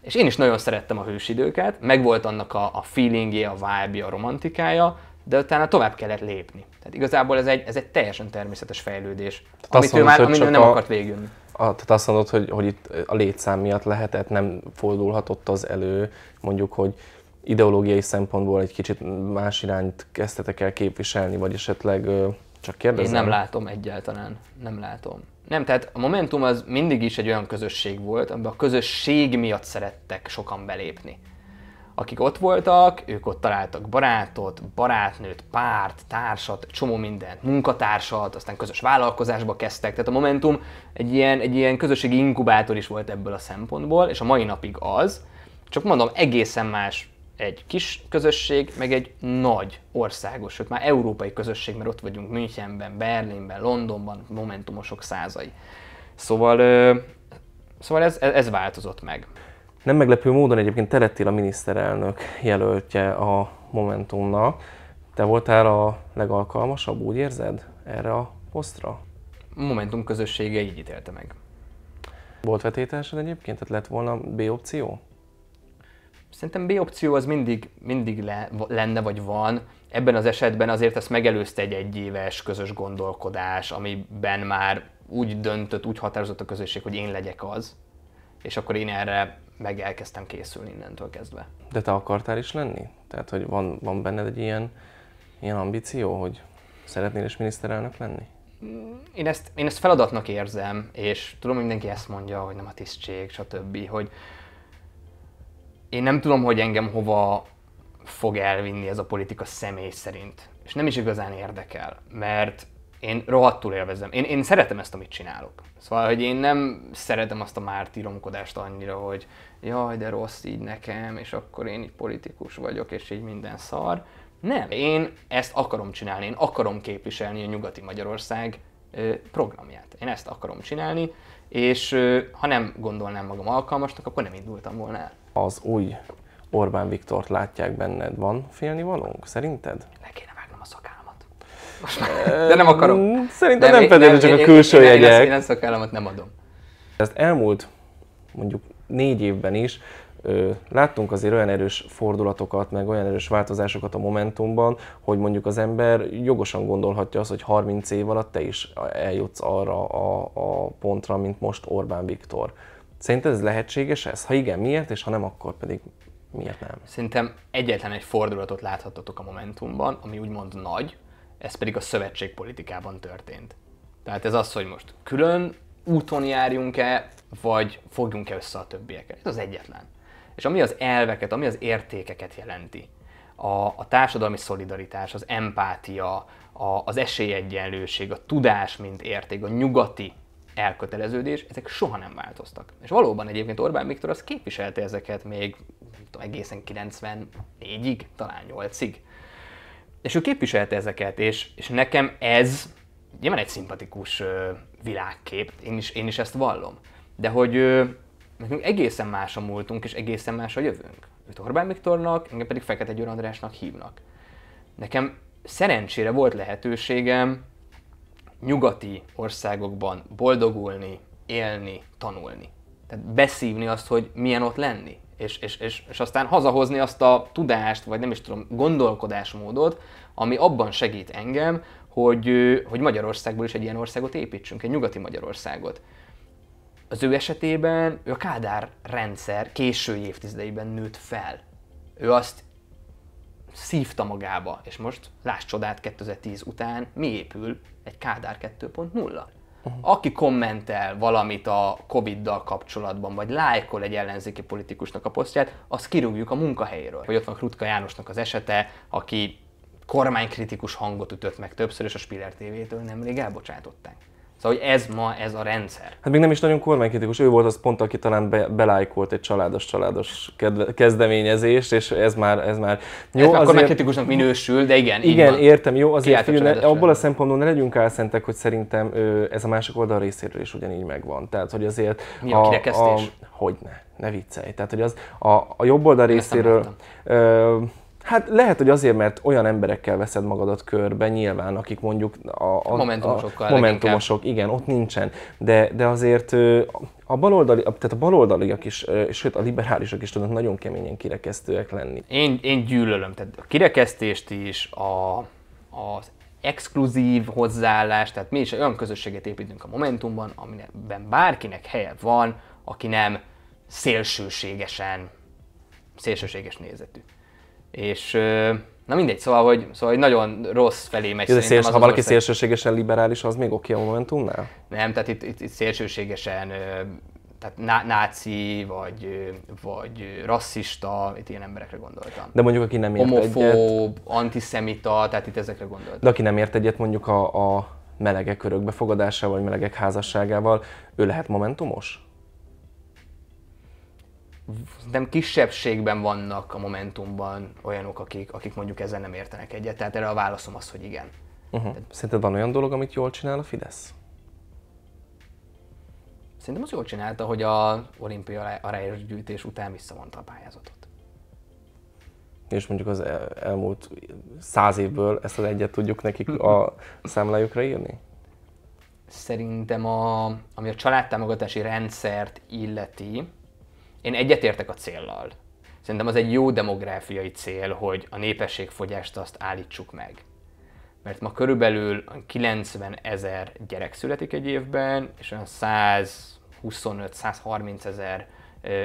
C: És én is nagyon szerettem a hősidőket, meg volt annak a, a feelingje, a vibe a romantikája, de utána tovább kellett lépni. Tehát igazából ez egy, ez egy teljesen természetes fejlődés, amit ő
A: mondod,
C: már
A: hogy
C: amin
A: csak
C: ő nem
A: a-
C: akart végigjönni.
A: A, tehát azt mondod, hogy, hogy itt a létszám miatt lehetett, nem fordulhatott az elő, mondjuk, hogy ideológiai szempontból egy kicsit más irányt kezdtetek el képviselni, vagy esetleg csak
C: Én
A: kérdezem?
C: nem látom egyáltalán, nem látom. Nem, tehát a Momentum az mindig is egy olyan közösség volt, amiben a közösség miatt szerettek sokan belépni. Akik ott voltak, ők ott találtak barátot, barátnőt, párt, társat, csomó mindent, munkatársat, aztán közös vállalkozásba kezdtek. Tehát a Momentum egy ilyen, egy ilyen közösségi inkubátor is volt ebből a szempontból, és a mai napig az. Csak mondom, egészen más egy kis közösség, meg egy nagy országos, sőt már európai közösség, mert ott vagyunk Münchenben, Berlinben, Londonban, momentumosok százai. Szóval, ö, szóval ez, ez, változott meg.
A: Nem meglepő módon egyébként te lettél a miniszterelnök jelöltje a Momentumnak. Te voltál a legalkalmasabb, úgy érzed, erre a posztra?
C: Momentum közössége így ítélte meg.
A: Volt vetételsed egyébként? Tehát lett volna B opció?
C: Szerintem B opció az mindig, mindig le, lenne, vagy van. Ebben az esetben azért ezt megelőzte egy egyéves közös gondolkodás, amiben már úgy döntött, úgy határozott a közösség, hogy én legyek az, és akkor én erre meg elkezdtem készülni innentől kezdve.
A: De te akartál is lenni? Tehát, hogy van, van benned egy ilyen, ilyen ambíció, hogy szeretnél is miniszterelnök lenni?
C: Én ezt, én ezt feladatnak érzem, és tudom, mindenki ezt mondja, hogy nem a tisztség, stb., hogy én nem tudom, hogy engem hova fog elvinni ez a politika személy szerint. És nem is igazán érdekel, mert én rohadtul élvezem. Én, én szeretem ezt, amit csinálok. Szóval, hogy én nem szeretem azt a mártíromkodást annyira, hogy jaj, de rossz így nekem, és akkor én így politikus vagyok, és így minden szar. Nem, én ezt akarom csinálni, én akarom képviselni a nyugati Magyarország programját. Én ezt akarom csinálni, és ha nem gondolnám magam alkalmasnak, akkor nem indultam volna el.
A: Az új Orbán Viktort látják benned. Van félnivalónk, szerinted?
C: Le kéne vágnom a szakállamat. Most már, de nem akarom.
A: Szerintem nem,
C: én-
A: pedig csak
C: én-
A: a
C: én-
A: külső
C: én, én, én, ezt,
A: jegyek.
C: én ezt szakállamat nem adom.
A: Ezt elmúlt mondjuk négy évben is ö, láttunk azért olyan erős fordulatokat, meg olyan erős változásokat a Momentumban, hogy mondjuk az ember jogosan gondolhatja azt, hogy 30 év alatt te is eljutsz arra a, a pontra, mint most Orbán Viktor. Szerinted ez lehetséges ez? Ha igen, miért, és ha nem, akkor pedig miért nem?
C: Szerintem egyetlen egy fordulatot láthattatok a Momentumban, ami úgymond nagy, ez pedig a szövetségpolitikában történt. Tehát ez az, hogy most külön úton járjunk-e, vagy fogjunk-e össze a többiekkel. Ez az egyetlen. És ami az elveket, ami az értékeket jelenti, a, a társadalmi szolidaritás, az empátia, a, az esélyegyenlőség, a tudás, mint érték, a nyugati elköteleződés, ezek soha nem változtak. És valóban egyébként Orbán Viktor az képviselte ezeket még tudom, egészen 94-ig, talán 8-ig. És ő képviselte ezeket, és, és nekem ez nyilván egy szimpatikus világkép, én is, én is ezt vallom. De hogy nekünk egészen más a múltunk, és egészen más a jövőnk. Őt Orbán Viktornak, engem pedig Fekete Győr Andrásnak hívnak. Nekem szerencsére volt lehetőségem nyugati országokban boldogulni, élni, tanulni. Tehát beszívni azt, hogy milyen ott lenni. És, és, és, és aztán hazahozni azt a tudást, vagy nem is tudom, gondolkodásmódot, ami abban segít engem, hogy, hogy Magyarországból is egy ilyen országot építsünk, egy nyugati Magyarországot. Az ő esetében ő a Kádár rendszer késői évtizedeiben nőtt fel. Ő azt szívta magába, és most láss csodát 2010 után mi épül egy Kádár 2.0. Aki kommentel valamit a Covid-dal kapcsolatban, vagy lájkol egy ellenzéki politikusnak a posztját, azt kirúgjuk a munkahelyéről. Vagy ott van Krutka Jánosnak az esete, aki kormánykritikus hangot ütött meg többször, és a Spiller TV-től nemrég elbocsátották. Szóval, hogy ez ma, ez a rendszer.
A: Hát még nem is nagyon kormánykritikus, ő volt az pont, aki talán be, belájkolt egy családos-családos kedve- kezdeményezést, és ez már, ez már
C: Jó, ez már kormánykritikusnak minősül, de igen,
A: Igen, értem, jó, azért
C: a
A: figyelj, ne,
C: családos
A: abból a szempontból ne legyünk álszentek, hogy szerintem ö, ez a másik oldal részéről is ugyanígy megvan. Tehát, hogy azért...
C: Mi a kirekesztés?
A: Hogyne, ne viccelj. Tehát, hogy az a, a jobb oldal részéről... Ö, Hát lehet, hogy azért, mert olyan emberekkel veszed magadat körbe, nyilván, akik mondjuk a, a,
C: Momentumosokkal
A: a momentumosok, igen, ott nincsen. De, de azért a baloldali, tehát a baloldaliak is, sőt a liberálisok is tudnak nagyon keményen kirekesztőek lenni.
C: Én, én gyűlölöm, tehát a kirekesztést is, a, az exkluzív hozzáállás, tehát mi is olyan közösséget építünk a Momentumban, amiben bárkinek helye van, aki nem szélsőségesen, szélsőséges nézetű. És na mindegy, szóval, hogy, szóval, hogy nagyon rossz felé megy
A: de
C: az
A: ha valaki
C: ország.
A: szélsőségesen liberális, az még oké a Momentumnál?
C: Nem, tehát itt, itt, itt szélsőségesen, tehát ná- náci, vagy, vagy rasszista, itt ilyen emberekre gondoltam.
A: De mondjuk, aki nem ért egyet,
C: Homofób, antiszemita, tehát itt ezekre gondoltam.
A: de aki nem ért egyet mondjuk a, a melegek örökbefogadásával, vagy melegek házasságával, ő lehet momentumos?
C: Nem kisebbségben vannak a Momentumban olyanok, akik, akik mondjuk ezzel nem értenek egyet, tehát erre a válaszom az, hogy igen.
A: Uh-huh. Szerinted van olyan dolog, amit jól csinál a Fidesz?
C: Szerintem az jól csinálta, hogy a olimpia arályos gyűjtés után visszavonta a pályázatot.
A: És mondjuk az el- elmúlt száz évből ezt az egyet tudjuk nekik a számlájukra írni?
C: Szerintem, a, ami a családtámogatási rendszert illeti, én egyetértek a céllal. Szerintem az egy jó demográfiai cél, hogy a népességfogyást azt állítsuk meg. Mert ma körülbelül 90 ezer gyerek születik egy évben, és olyan 125-130 ezer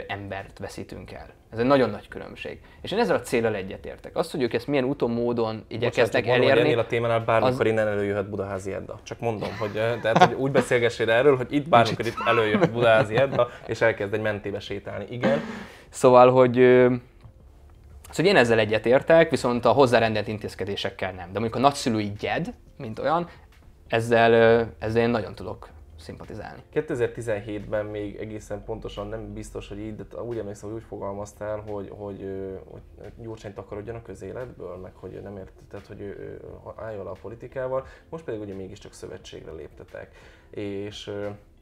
C: embert veszítünk el. Ez egy nagyon nagy különbség. És én ezzel a célral egyetértek. Azt, hogy ők ezt milyen úton, módon igyekeznek
A: Bocsánat,
C: elérni,
A: Ennél a témánál bármikor
C: az-
A: innen előjöhet Budaházi Edda. Csak mondom, hogy, eh, tehát, hogy úgy beszélgessél erről, hogy itt bármikor itt előjöhet Budaházi Edda, és elkezd egy mentébe sétálni. Igen.
C: Szóval, hogy, szóval én ezzel egyetértek, viszont a hozzárendelt intézkedésekkel nem. De mondjuk a nagyszülői gyed, mint olyan, ezzel, ezzel én nagyon tudok szimpatizálni.
A: 2017-ben még egészen pontosan nem biztos, hogy így, de úgy emlékszem, hogy úgy fogalmaztál, hogy, hogy, hogy Gyurcsányt takarodjon a közéletből, meg hogy nem értetett, hogy ő, álljon le a politikával, most pedig ugye mégiscsak szövetségre léptetek. És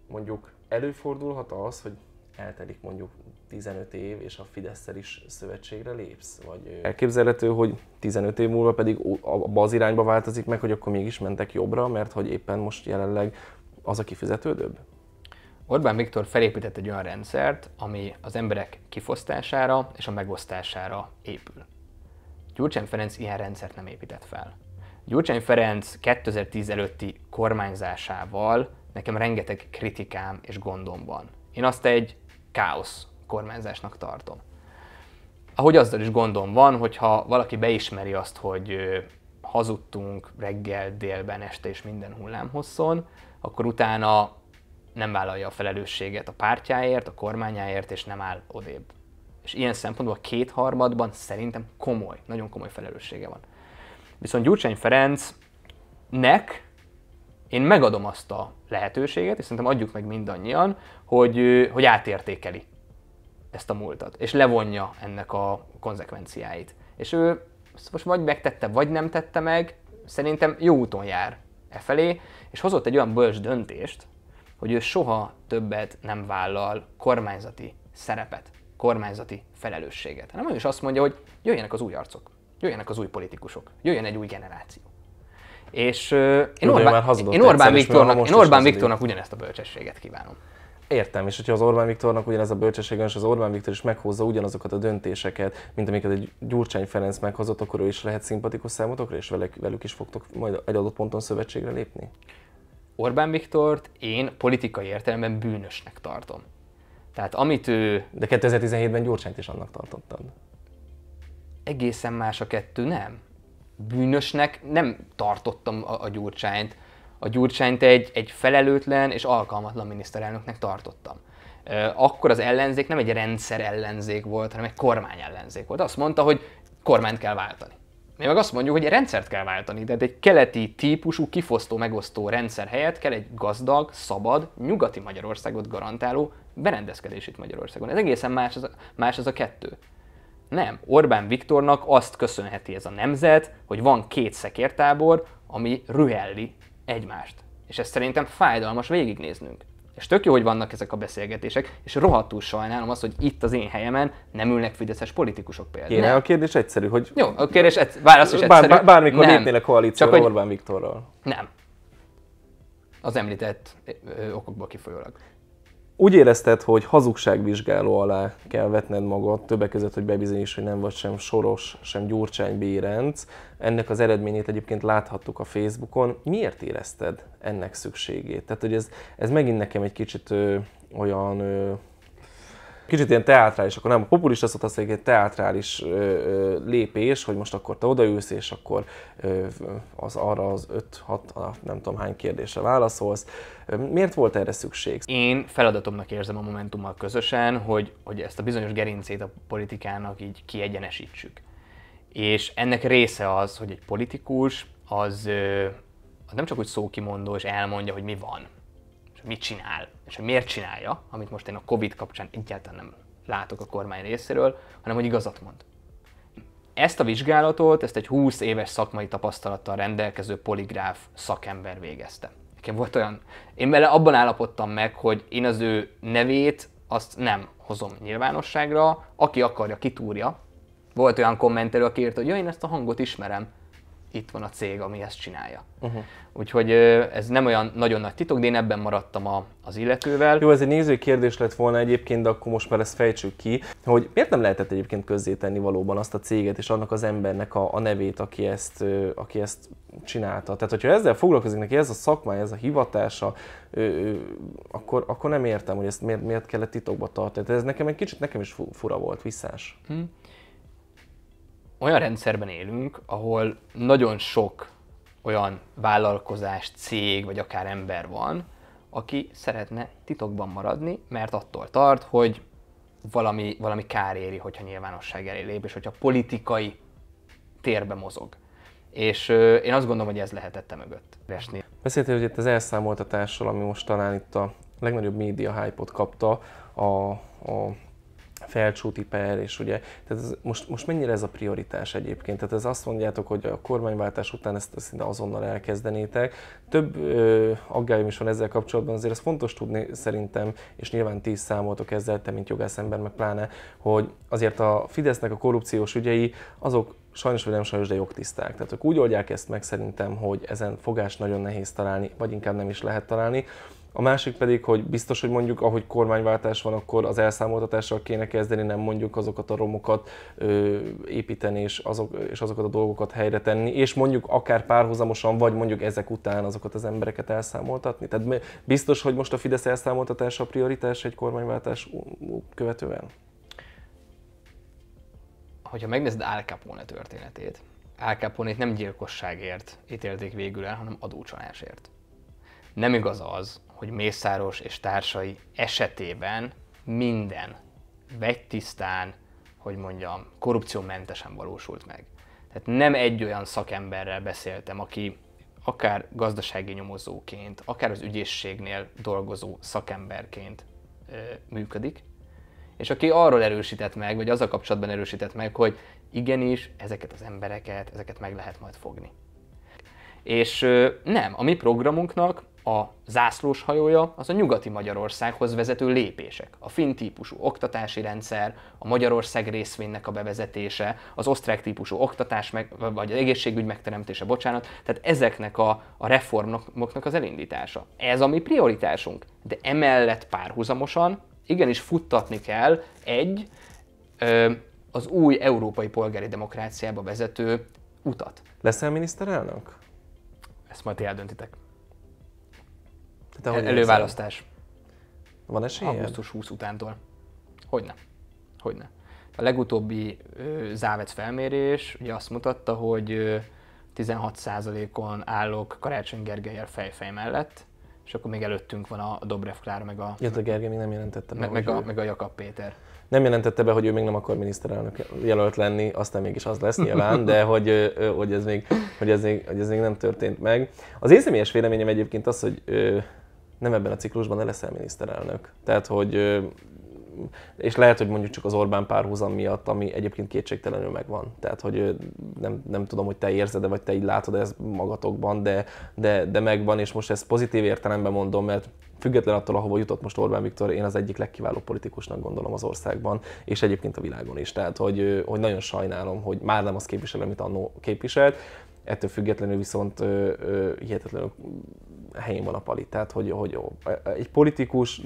A: mondjuk előfordulhat az, hogy eltelik mondjuk 15 év, és a fidesz is szövetségre lépsz? Vagy elképzelhető, hogy 15 év múlva pedig abba az irányba változik meg, hogy akkor mégis mentek jobbra, mert hogy éppen most jelenleg az a kifizetődőbb?
C: Orbán Viktor felépített egy olyan rendszert, ami az emberek kifosztására és a megosztására épül. Gyurcsány Ferenc ilyen rendszert nem épített fel. Gyurcsány Ferenc 2010 előtti kormányzásával nekem rengeteg kritikám és gondom van. Én azt egy káosz kormányzásnak tartom. Ahogy azzal is gondom van, hogyha valaki beismeri azt, hogy hazudtunk reggel, délben, este és minden hullámhosszon, akkor utána nem vállalja a felelősséget a pártjáért, a kormányáért, és nem áll odébb. És ilyen szempontból a kétharmadban szerintem komoly, nagyon komoly felelőssége van. Viszont Gyurcsány Ferencnek én megadom azt a lehetőséget, és szerintem adjuk meg mindannyian, hogy, hogy átértékeli ezt a múltat, és levonja ennek a konzekvenciáit. És ő most vagy megtette, vagy nem tette meg, szerintem jó úton jár e felé, és hozott egy olyan bölcs döntést, hogy ő soha többet nem vállal kormányzati szerepet, kormányzati felelősséget. Hanem ő is azt mondja, hogy jöjjenek az új arcok, jöjjenek az új politikusok, jöjjön egy új generáció. És ö, én, Orbán, én, Orbán Viktornak, én Orbán. Viktornak ugyanezt a bölcsességet kívánom.
A: Értem, és hogyha az Orbán Viktornak ugyanez a bölcsessége, és az Orbán Viktor is meghozza ugyanazokat a döntéseket, mint amiket egy Gyurcsány Ferenc meghozott, akkor ő is lehet szimpatikus számotokra, és velük, velük is fogtok majd egy adott ponton szövetségre lépni?
C: Orbán Viktort én politikai értelemben bűnösnek tartom. Tehát amit ő
A: De 2017-ben Gyurcsányt is annak tartottad.
C: egészen más a kettő, nem. Bűnösnek nem tartottam a, a Gyurcsányt. A Gyurcsányt egy, egy felelőtlen és alkalmatlan miniszterelnöknek tartottam. Akkor az ellenzék nem egy rendszer ellenzék volt, hanem egy kormány ellenzék volt. Azt mondta, hogy kormányt kell váltani. Mi meg azt mondjuk, hogy egy rendszert kell váltani, tehát egy keleti típusú, kifosztó, megosztó rendszer helyett kell egy gazdag, szabad, nyugati Magyarországot garantáló berendezkedés itt Magyarországon. Ez egészen más az a, más az a kettő. Nem. Orbán Viktornak azt köszönheti ez a nemzet, hogy van két szekértábor, ami rühelli egymást. És ezt szerintem fájdalmas végignéznünk. És tök jó, hogy vannak ezek a beszélgetések, és rohadtul sajnálom azt, hogy itt az én helyemen nem ülnek fideszes politikusok például.
A: Kéne a kérdés egyszerű, hogy
C: Jó, a kérdés, egy, válasz is egyszerű.
A: bár, bármikor
C: nem.
A: lépnél a koalícióra Orbán Viktorral.
C: nem. Az említett ö, okokból kifolyólag.
A: Úgy érezted, hogy hazugságvizsgáló alá kell vetned magad, többek között, hogy bebizonyíts, hogy nem vagy sem Soros, sem Gyurcsány Bérenc. Ennek az eredményét egyébként láthattuk a Facebookon. Miért érezted ennek szükségét? Tehát, hogy ez, ez megint nekem egy kicsit ö, olyan ö, kicsit ilyen teátrális, akkor nem a populista szót azt egy teátrális ö, ö, lépés, hogy most akkor te odaülsz, és akkor ö, az arra az 5-6, nem tudom hány kérdésre válaszolsz. Miért volt erre szükség?
C: Én feladatomnak érzem a Momentummal közösen, hogy, hogy ezt a bizonyos gerincét a politikának így kiegyenesítsük. És ennek része az, hogy egy politikus az, az nem csak úgy szókimondó és elmondja, hogy mi van, mit csinál, és hogy miért csinálja, amit most én a Covid kapcsán egyáltalán nem látok a kormány részéről, hanem hogy igazat mond. Ezt a vizsgálatot, ezt egy 20 éves szakmai tapasztalattal rendelkező poligráf szakember végezte. Nekem volt olyan, én vele abban állapodtam meg, hogy én az ő nevét azt nem hozom nyilvánosságra, aki akarja, kitúrja. Volt olyan kommentelő, aki írt, hogy ja, én ezt a hangot ismerem, itt van a cég, ami ezt csinálja. Uh-huh. Úgyhogy ez nem olyan nagyon nagy titok, de én ebben maradtam a, az illetővel.
A: Jó, ez egy néző kérdés lett volna egyébként, de akkor most már ezt fejtsük ki, hogy miért nem lehetett egyébként közzétenni valóban azt a céget és annak az embernek a, a nevét, aki ezt, aki ezt csinálta. Tehát, hogyha ezzel foglalkozik neki, ez a szakmája, ez a hivatása, ö, akkor, akkor nem értem, hogy ezt miért, miért kellett titokba tartani. Tehát ez nekem egy kicsit nekem is fu- fura volt, visszás.
C: Olyan rendszerben élünk, ahol nagyon sok olyan vállalkozás, cég, vagy akár ember van, aki szeretne titokban maradni, mert attól tart, hogy valami, valami kár éri, hogyha nyilvánosság elé lép, és hogyha politikai térbe mozog. És ö, én azt gondolom, hogy ez lehetett e mögött esni.
A: Beszéltél, hogy itt az elszámoltatásról, ami most talán itt a legnagyobb média hype-ot kapta, a, a felcsúti per, és ugye, tehát ez, most, most mennyire ez a prioritás egyébként? Tehát ez azt mondjátok, hogy a kormányváltás után ezt szinte azonnal elkezdenétek. Több ö, aggályom is van ezzel kapcsolatban, azért ez fontos tudni szerintem, és nyilván ti számoltok ezzel, te mint jogászember meg pláne, hogy azért a Fidesznek a korrupciós ügyei, azok sajnos vagy nem sajnos, de jogtiszták. Tehát ők úgy oldják ezt meg szerintem, hogy ezen fogást nagyon nehéz találni, vagy inkább nem is lehet találni. A másik pedig, hogy biztos, hogy mondjuk, ahogy kormányváltás van, akkor az elszámoltatással kéne kezdeni, nem mondjuk azokat a romokat ö, építeni, és, azok, és azokat a dolgokat helyre tenni, és mondjuk akár párhuzamosan, vagy mondjuk ezek után azokat az embereket elszámoltatni. Tehát biztos, hogy most a Fidesz elszámoltatása a prioritás egy kormányváltás követően?
C: hogyha megnézed Al Capone történetét, Al Capone-t nem gyilkosságért ítélték végül el, hanem adócsalásért. Nem igaz az, hogy Mészáros és társai esetében minden vegytisztán, hogy mondjam, korrupciómentesen valósult meg. Tehát nem egy olyan szakemberrel beszéltem, aki akár gazdasági nyomozóként, akár az ügyészségnél dolgozó szakemberként ö, működik, és aki arról erősített meg, vagy azzal kapcsolatban erősített meg, hogy igenis, ezeket az embereket, ezeket meg lehet majd fogni. És ö, nem, a mi programunknak a zászlós hajója az a nyugati Magyarországhoz vezető lépések. A finn típusú oktatási rendszer, a Magyarország részvénynek a bevezetése, az osztrák típusú oktatás, meg, vagy az egészségügy megteremtése, bocsánat, tehát ezeknek a, a reformoknak az elindítása. Ez a mi prioritásunk. De emellett párhuzamosan igenis futtatni kell egy ö, az új európai polgári demokráciába vezető utat.
A: Leszel miniszterelnök?
C: Ezt majd ti eldöntitek.
A: Te hogy
C: Előválasztás.
A: érzed? Van esélyed?
C: Augusztus 20 utántól. Hogyne. Hogyne. A legutóbbi ö, Závec felmérés ugye azt mutatta, hogy ö, 16%-on állok Karácsony Gergelyel fejfej mellett, és akkor még előttünk van a Dobrev Klára, meg a,
A: Illetve Gergely még nem jelentette be,
C: meg, meg, a,
A: ő-
C: meg a Jakab Péter.
A: nem jelentette be, hogy ő még nem akar miniszterelnök jelölt lenni, aztán mégis az lesz nyilván, de hogy, hogy, ez még, hogy, ez még, hogy ez még nem történt meg. Az én személyes véleményem egyébként az, hogy nem ebben a ciklusban ne leszel miniszterelnök. Tehát, hogy és lehet, hogy mondjuk csak az Orbán párhuzam miatt, ami egyébként kétségtelenül megvan. Tehát, hogy nem, nem tudom, hogy te érzed-e, vagy te így látod ezt magatokban, de, de, de megvan, és most ezt pozitív értelemben mondom, mert független attól, ahova jutott most Orbán Viktor, én az egyik legkiválóbb politikusnak gondolom az országban, és egyébként a világon is. Tehát, hogy, hogy nagyon sajnálom, hogy már nem azt képvisel, amit annó képviselt, ettől függetlenül viszont ö, ö, hihetetlenül helyén van a pali. Tehát, hogy, hogy egy politikus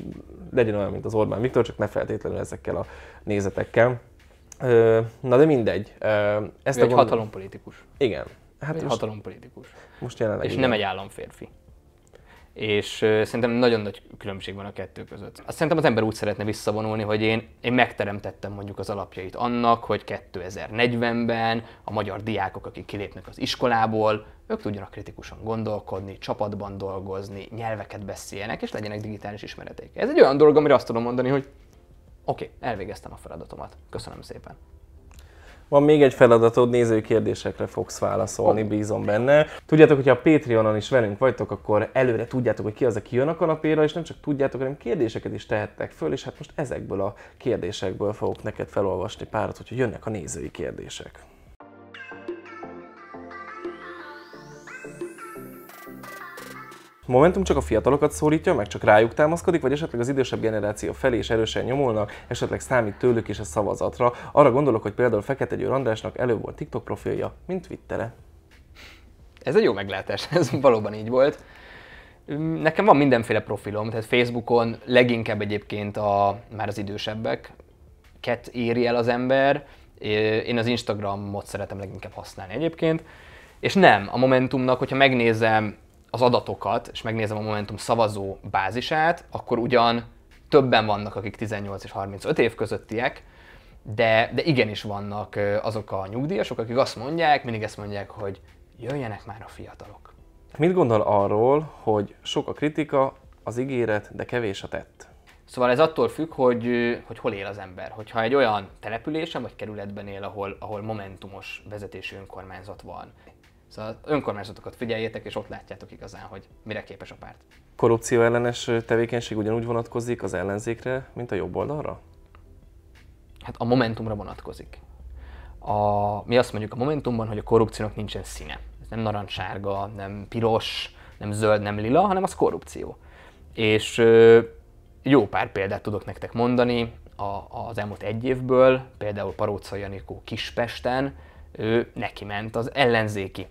A: legyen olyan, mint az Orbán Viktor, csak ne feltétlenül ezekkel a nézetekkel. Ö, Na de mindegy. Ö, Ezt
C: Ő
A: a
C: egy
A: gondol-
C: hatalompolitikus.
A: Igen. Hát
C: Egy
A: most,
C: hatalompolitikus.
A: most jelenleg
C: És
A: igen.
C: nem egy államférfi. És szerintem nagyon nagy különbség van a kettő között. Azt szerintem az ember úgy szeretne visszavonulni, hogy én, én megteremtettem mondjuk az alapjait annak, hogy 2040-ben a magyar diákok, akik kilépnek az iskolából, ők tudjanak kritikusan gondolkodni, csapatban dolgozni, nyelveket beszéljenek, és legyenek digitális ismereteik. Ez egy olyan dolog, amire azt tudom mondani, hogy oké, okay, elvégeztem a feladatomat. Köszönöm szépen.
A: Van még egy feladatod, nézői kérdésekre fogsz válaszolni, bízom benne. Tudjátok, hogyha a Patreonon is velünk vagytok, akkor előre tudjátok, hogy ki az, aki jön a kanapéra, és nem csak tudjátok, hanem kérdéseket is tehettek föl, és hát most ezekből a kérdésekből fogok neked felolvasni párat, hogy jönnek a nézői kérdések. Momentum csak a fiatalokat szólítja, meg csak rájuk támaszkodik, vagy esetleg az idősebb generáció felé is erősen nyomulnak, esetleg számít tőlük is a szavazatra. Arra gondolok, hogy például Fekete Győr Andrásnak előbb volt TikTok profilja, mint Twittere.
C: Ez egy jó meglátás, ez valóban így volt. Nekem van mindenféle profilom, tehát Facebookon leginkább egyébként a, már az idősebbek ket éri el az ember. Én az Instagramot szeretem leginkább használni egyébként. És nem, a Momentumnak, hogyha megnézem az adatokat, és megnézem a Momentum szavazó bázisát, akkor ugyan többen vannak, akik 18 és 35 év közöttiek, de, de igenis vannak azok a nyugdíjasok, akik azt mondják, mindig ezt mondják, hogy jöjjenek már a fiatalok.
A: Mit gondol arról, hogy sok a kritika, az ígéret, de kevés a tett?
C: Szóval ez attól függ, hogy, hogy hol él az ember. Hogyha egy olyan településen vagy kerületben él, ahol, ahol momentumos vezetésű önkormányzat van. Szóval önkormányzatokat figyeljétek, és ott látjátok igazán, hogy mire képes a párt.
A: Korrupció ellenes tevékenység ugyanúgy vonatkozik az ellenzékre, mint a jobb oldalra?
C: Hát a Momentumra vonatkozik. A, mi azt mondjuk a Momentumban, hogy a korrupciónak nincsen színe. Ez nem narancssárga, nem piros, nem zöld, nem lila, hanem az korrupció. És jó pár példát tudok nektek mondani a, az elmúlt egy évből, például Paróca Janikó Kispesten, ő neki ment az ellenzéki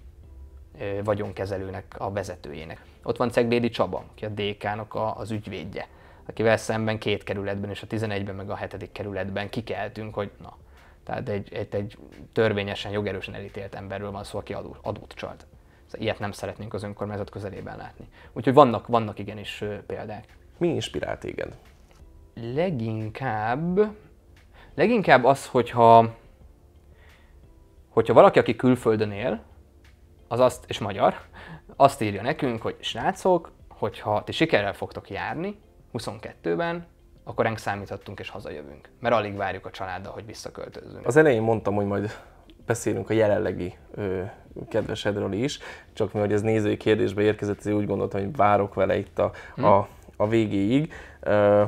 C: vagyonkezelőnek a vezetőjének. Ott van Ceglédi Csaba, aki a DK-nak a, az ügyvédje, akivel szemben két kerületben és a 11-ben meg a 7. kerületben kikeltünk, hogy na, tehát egy, egy, egy törvényesen, jogerősen elítélt emberről van szó, aki adó, adót csalt. Szóval ilyet nem szeretnénk az önkormányzat közelében látni. Úgyhogy vannak, vannak igenis példák.
A: Mi inspirál téged?
C: Leginkább, leginkább az, hogyha, hogyha valaki, aki külföldön él, az azt, és magyar, azt írja nekünk, hogy srácok, hogyha ti sikerrel fogtok járni 22-ben, akkor ránk számíthattunk és hazajövünk. Mert alig várjuk a családdal, hogy visszaköltözzünk.
A: Az elején mondtam, hogy majd beszélünk a jelenlegi ö, kedvesedről is, csak mi, hogy ez nézői kérdésbe érkezett, ezért úgy gondoltam, hogy várok vele itt a, a, a végéig. Ö,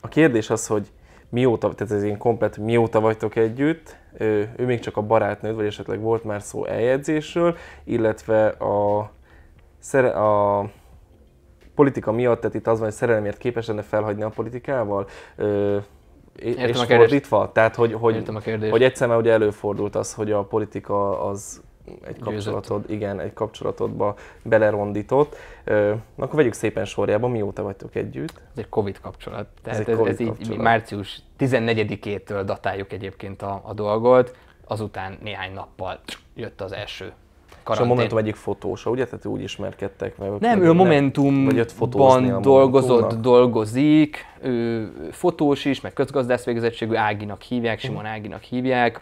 A: a kérdés az, hogy mióta, tehát ez én komplet, mióta vagytok együtt, ö, ő még csak a barátnőd, vagy esetleg volt már szó eljegyzésről, illetve a, szere, a politika miatt, tehát itt az van, hogy szerelemért képes lenne felhagyni a politikával, ö, és
C: a kérdést.
A: fordítva, tehát hogy, hogy,
C: Értem
A: hogy egyszer már ugye előfordult az, hogy a politika az egy kapcsolatod, igen, egy kapcsolatodba belerondított. Ö, akkor vegyük szépen sorjában, mióta vagytok együtt?
C: Ez egy Covid kapcsolat. Tehát ez, ez,
A: Covid
C: ez így
A: kapcsolat.
C: március 14-től datáljuk egyébként a, a dolgot, azután néhány nappal jött az első
A: És a
C: karantén.
A: Momentum egyik fotósa, ugye? Tehát úgy ismerkedtek meg.
C: Nem, ő a Momentumban dolgozott, dolgozik, ő fotós is, meg közgazdász végzettségű Áginak hívják, Simon Áginak hívják,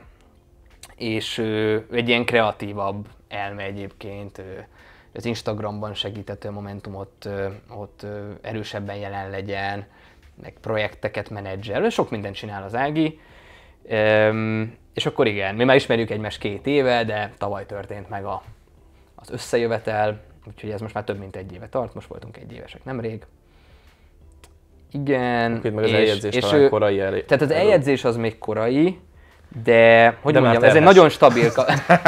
C: és ő egy ilyen kreatívabb elme egyébként, ő az Instagramban segített, a Momentum ott, erősebben jelen legyen, meg projekteket menedzsel, sok mindent csinál az Ági. Üm, és akkor igen, mi már ismerjük egymást két éve, de tavaly történt meg a, az összejövetel, úgyhogy ez most már több mint egy éve tart, most voltunk egy évesek nemrég. Igen.
A: Itt meg az eljegyzés talán
C: ő-
A: korai elé.
C: Tehát az eljegyzés az még korai, de hogy
A: De már
C: mondjam, ez egy nagyon stabil...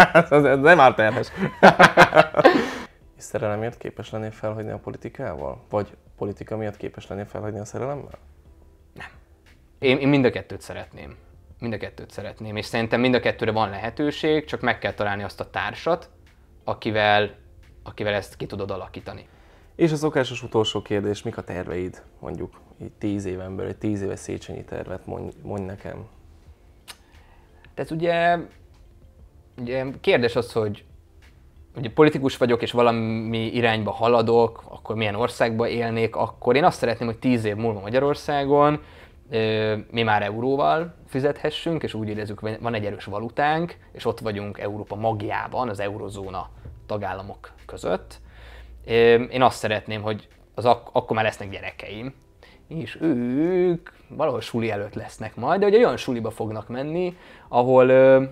A: Ez, ez nem áll terhes. És szerelemért képes lennél felhagyni a politikával? Vagy politika miatt képes lennél felhagyni a szerelemmel?
C: Én, én mind a kettőt szeretném. Mind a kettőt szeretném, és szerintem mind a kettőre van lehetőség, csak meg kell találni azt a társat, akivel, akivel ezt ki tudod alakítani.
A: És a szokásos utolsó kérdés, mik a terveid? Mondjuk így tíz éven belül, egy tíz éves Széchenyi tervet mondj, mondj nekem.
C: Tehát ugye, ugye kérdés az, hogy ugye politikus vagyok, és valami irányba haladok, akkor milyen országba élnék, akkor én azt szeretném, hogy tíz év múlva Magyarországon mi már euróval fizethessünk, és úgy érezzük, van egy erős valutánk, és ott vagyunk Európa magjában, az eurozóna tagállamok között. Én azt szeretném, hogy az ak- akkor már lesznek gyerekeim, és ők valahol suli előtt lesznek majd, de ugye olyan suliba fognak menni, ahol, ö,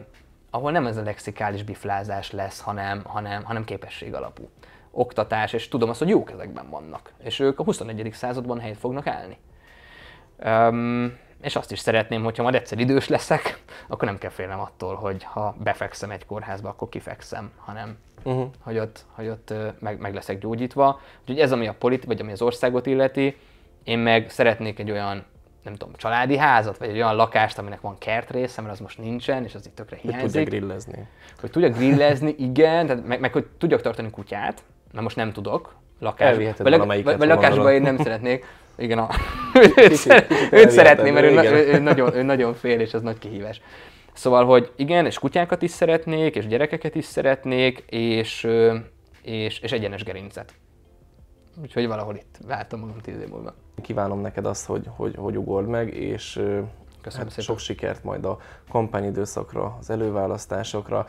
C: ahol nem ez a lexikális biflázás lesz, hanem, hanem, hanem képesség alapú. Oktatás, és tudom azt, hogy jó kezekben vannak. És ők a 21. században helyet fognak állni. Um, és azt is szeretném, hogyha majd egyszer idős leszek, akkor nem kell félnem attól, hogy ha befekszem egy kórházba, akkor kifekszem, hanem
A: Uh-huh.
C: hogy ott, hogy ott meg, meg leszek gyógyítva. Úgyhogy ez, ami a polit, vagy ami az országot illeti, én meg szeretnék egy olyan, nem tudom, családi házat, vagy egy olyan lakást, aminek van kertrésze, mert az most nincsen, és az itt tökre
A: Hogy tudja
C: hiányzik.
A: grillezni.
C: Hogy tudjak grillezni, igen, tehát meg, meg, hogy tudjak tartani kutyát, mert most nem tudok. Lakás, vagy, vagy
A: ha
C: lakásba én nem szeretnék. Igen, a, őt, szer-
A: kicsit
C: őt szeretném, mert ő, na- ő, ő, nagyon, ő nagyon fél, és ez nagy kihívás. Szóval, hogy igen, és kutyákat is szeretnék, és gyerekeket is szeretnék, és, és, és egyenes gerincet. Úgyhogy valahol itt váltam magam tíz év múlva.
A: Kívánom neked azt, hogy, hogy, hogy ugord meg, és
C: Köszönöm
A: hát
C: szépen.
A: sok sikert majd a kampányidőszakra, az előválasztásokra.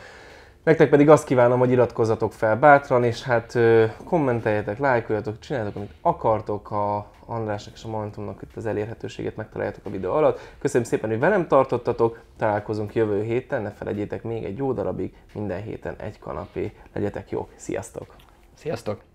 A: Nektek pedig azt kívánom, hogy iratkozzatok fel bátran, és hát kommenteljetek, lájkoljatok, csináljatok, amit akartok a Andrásnak és a Momentumnak itt az elérhetőséget megtaláljátok a videó alatt. Köszönöm szépen, hogy velem tartottatok, találkozunk jövő héten, ne felejtjétek még egy jó darabig, minden héten egy kanapé. Legyetek jók, sziasztok!
C: Sziasztok!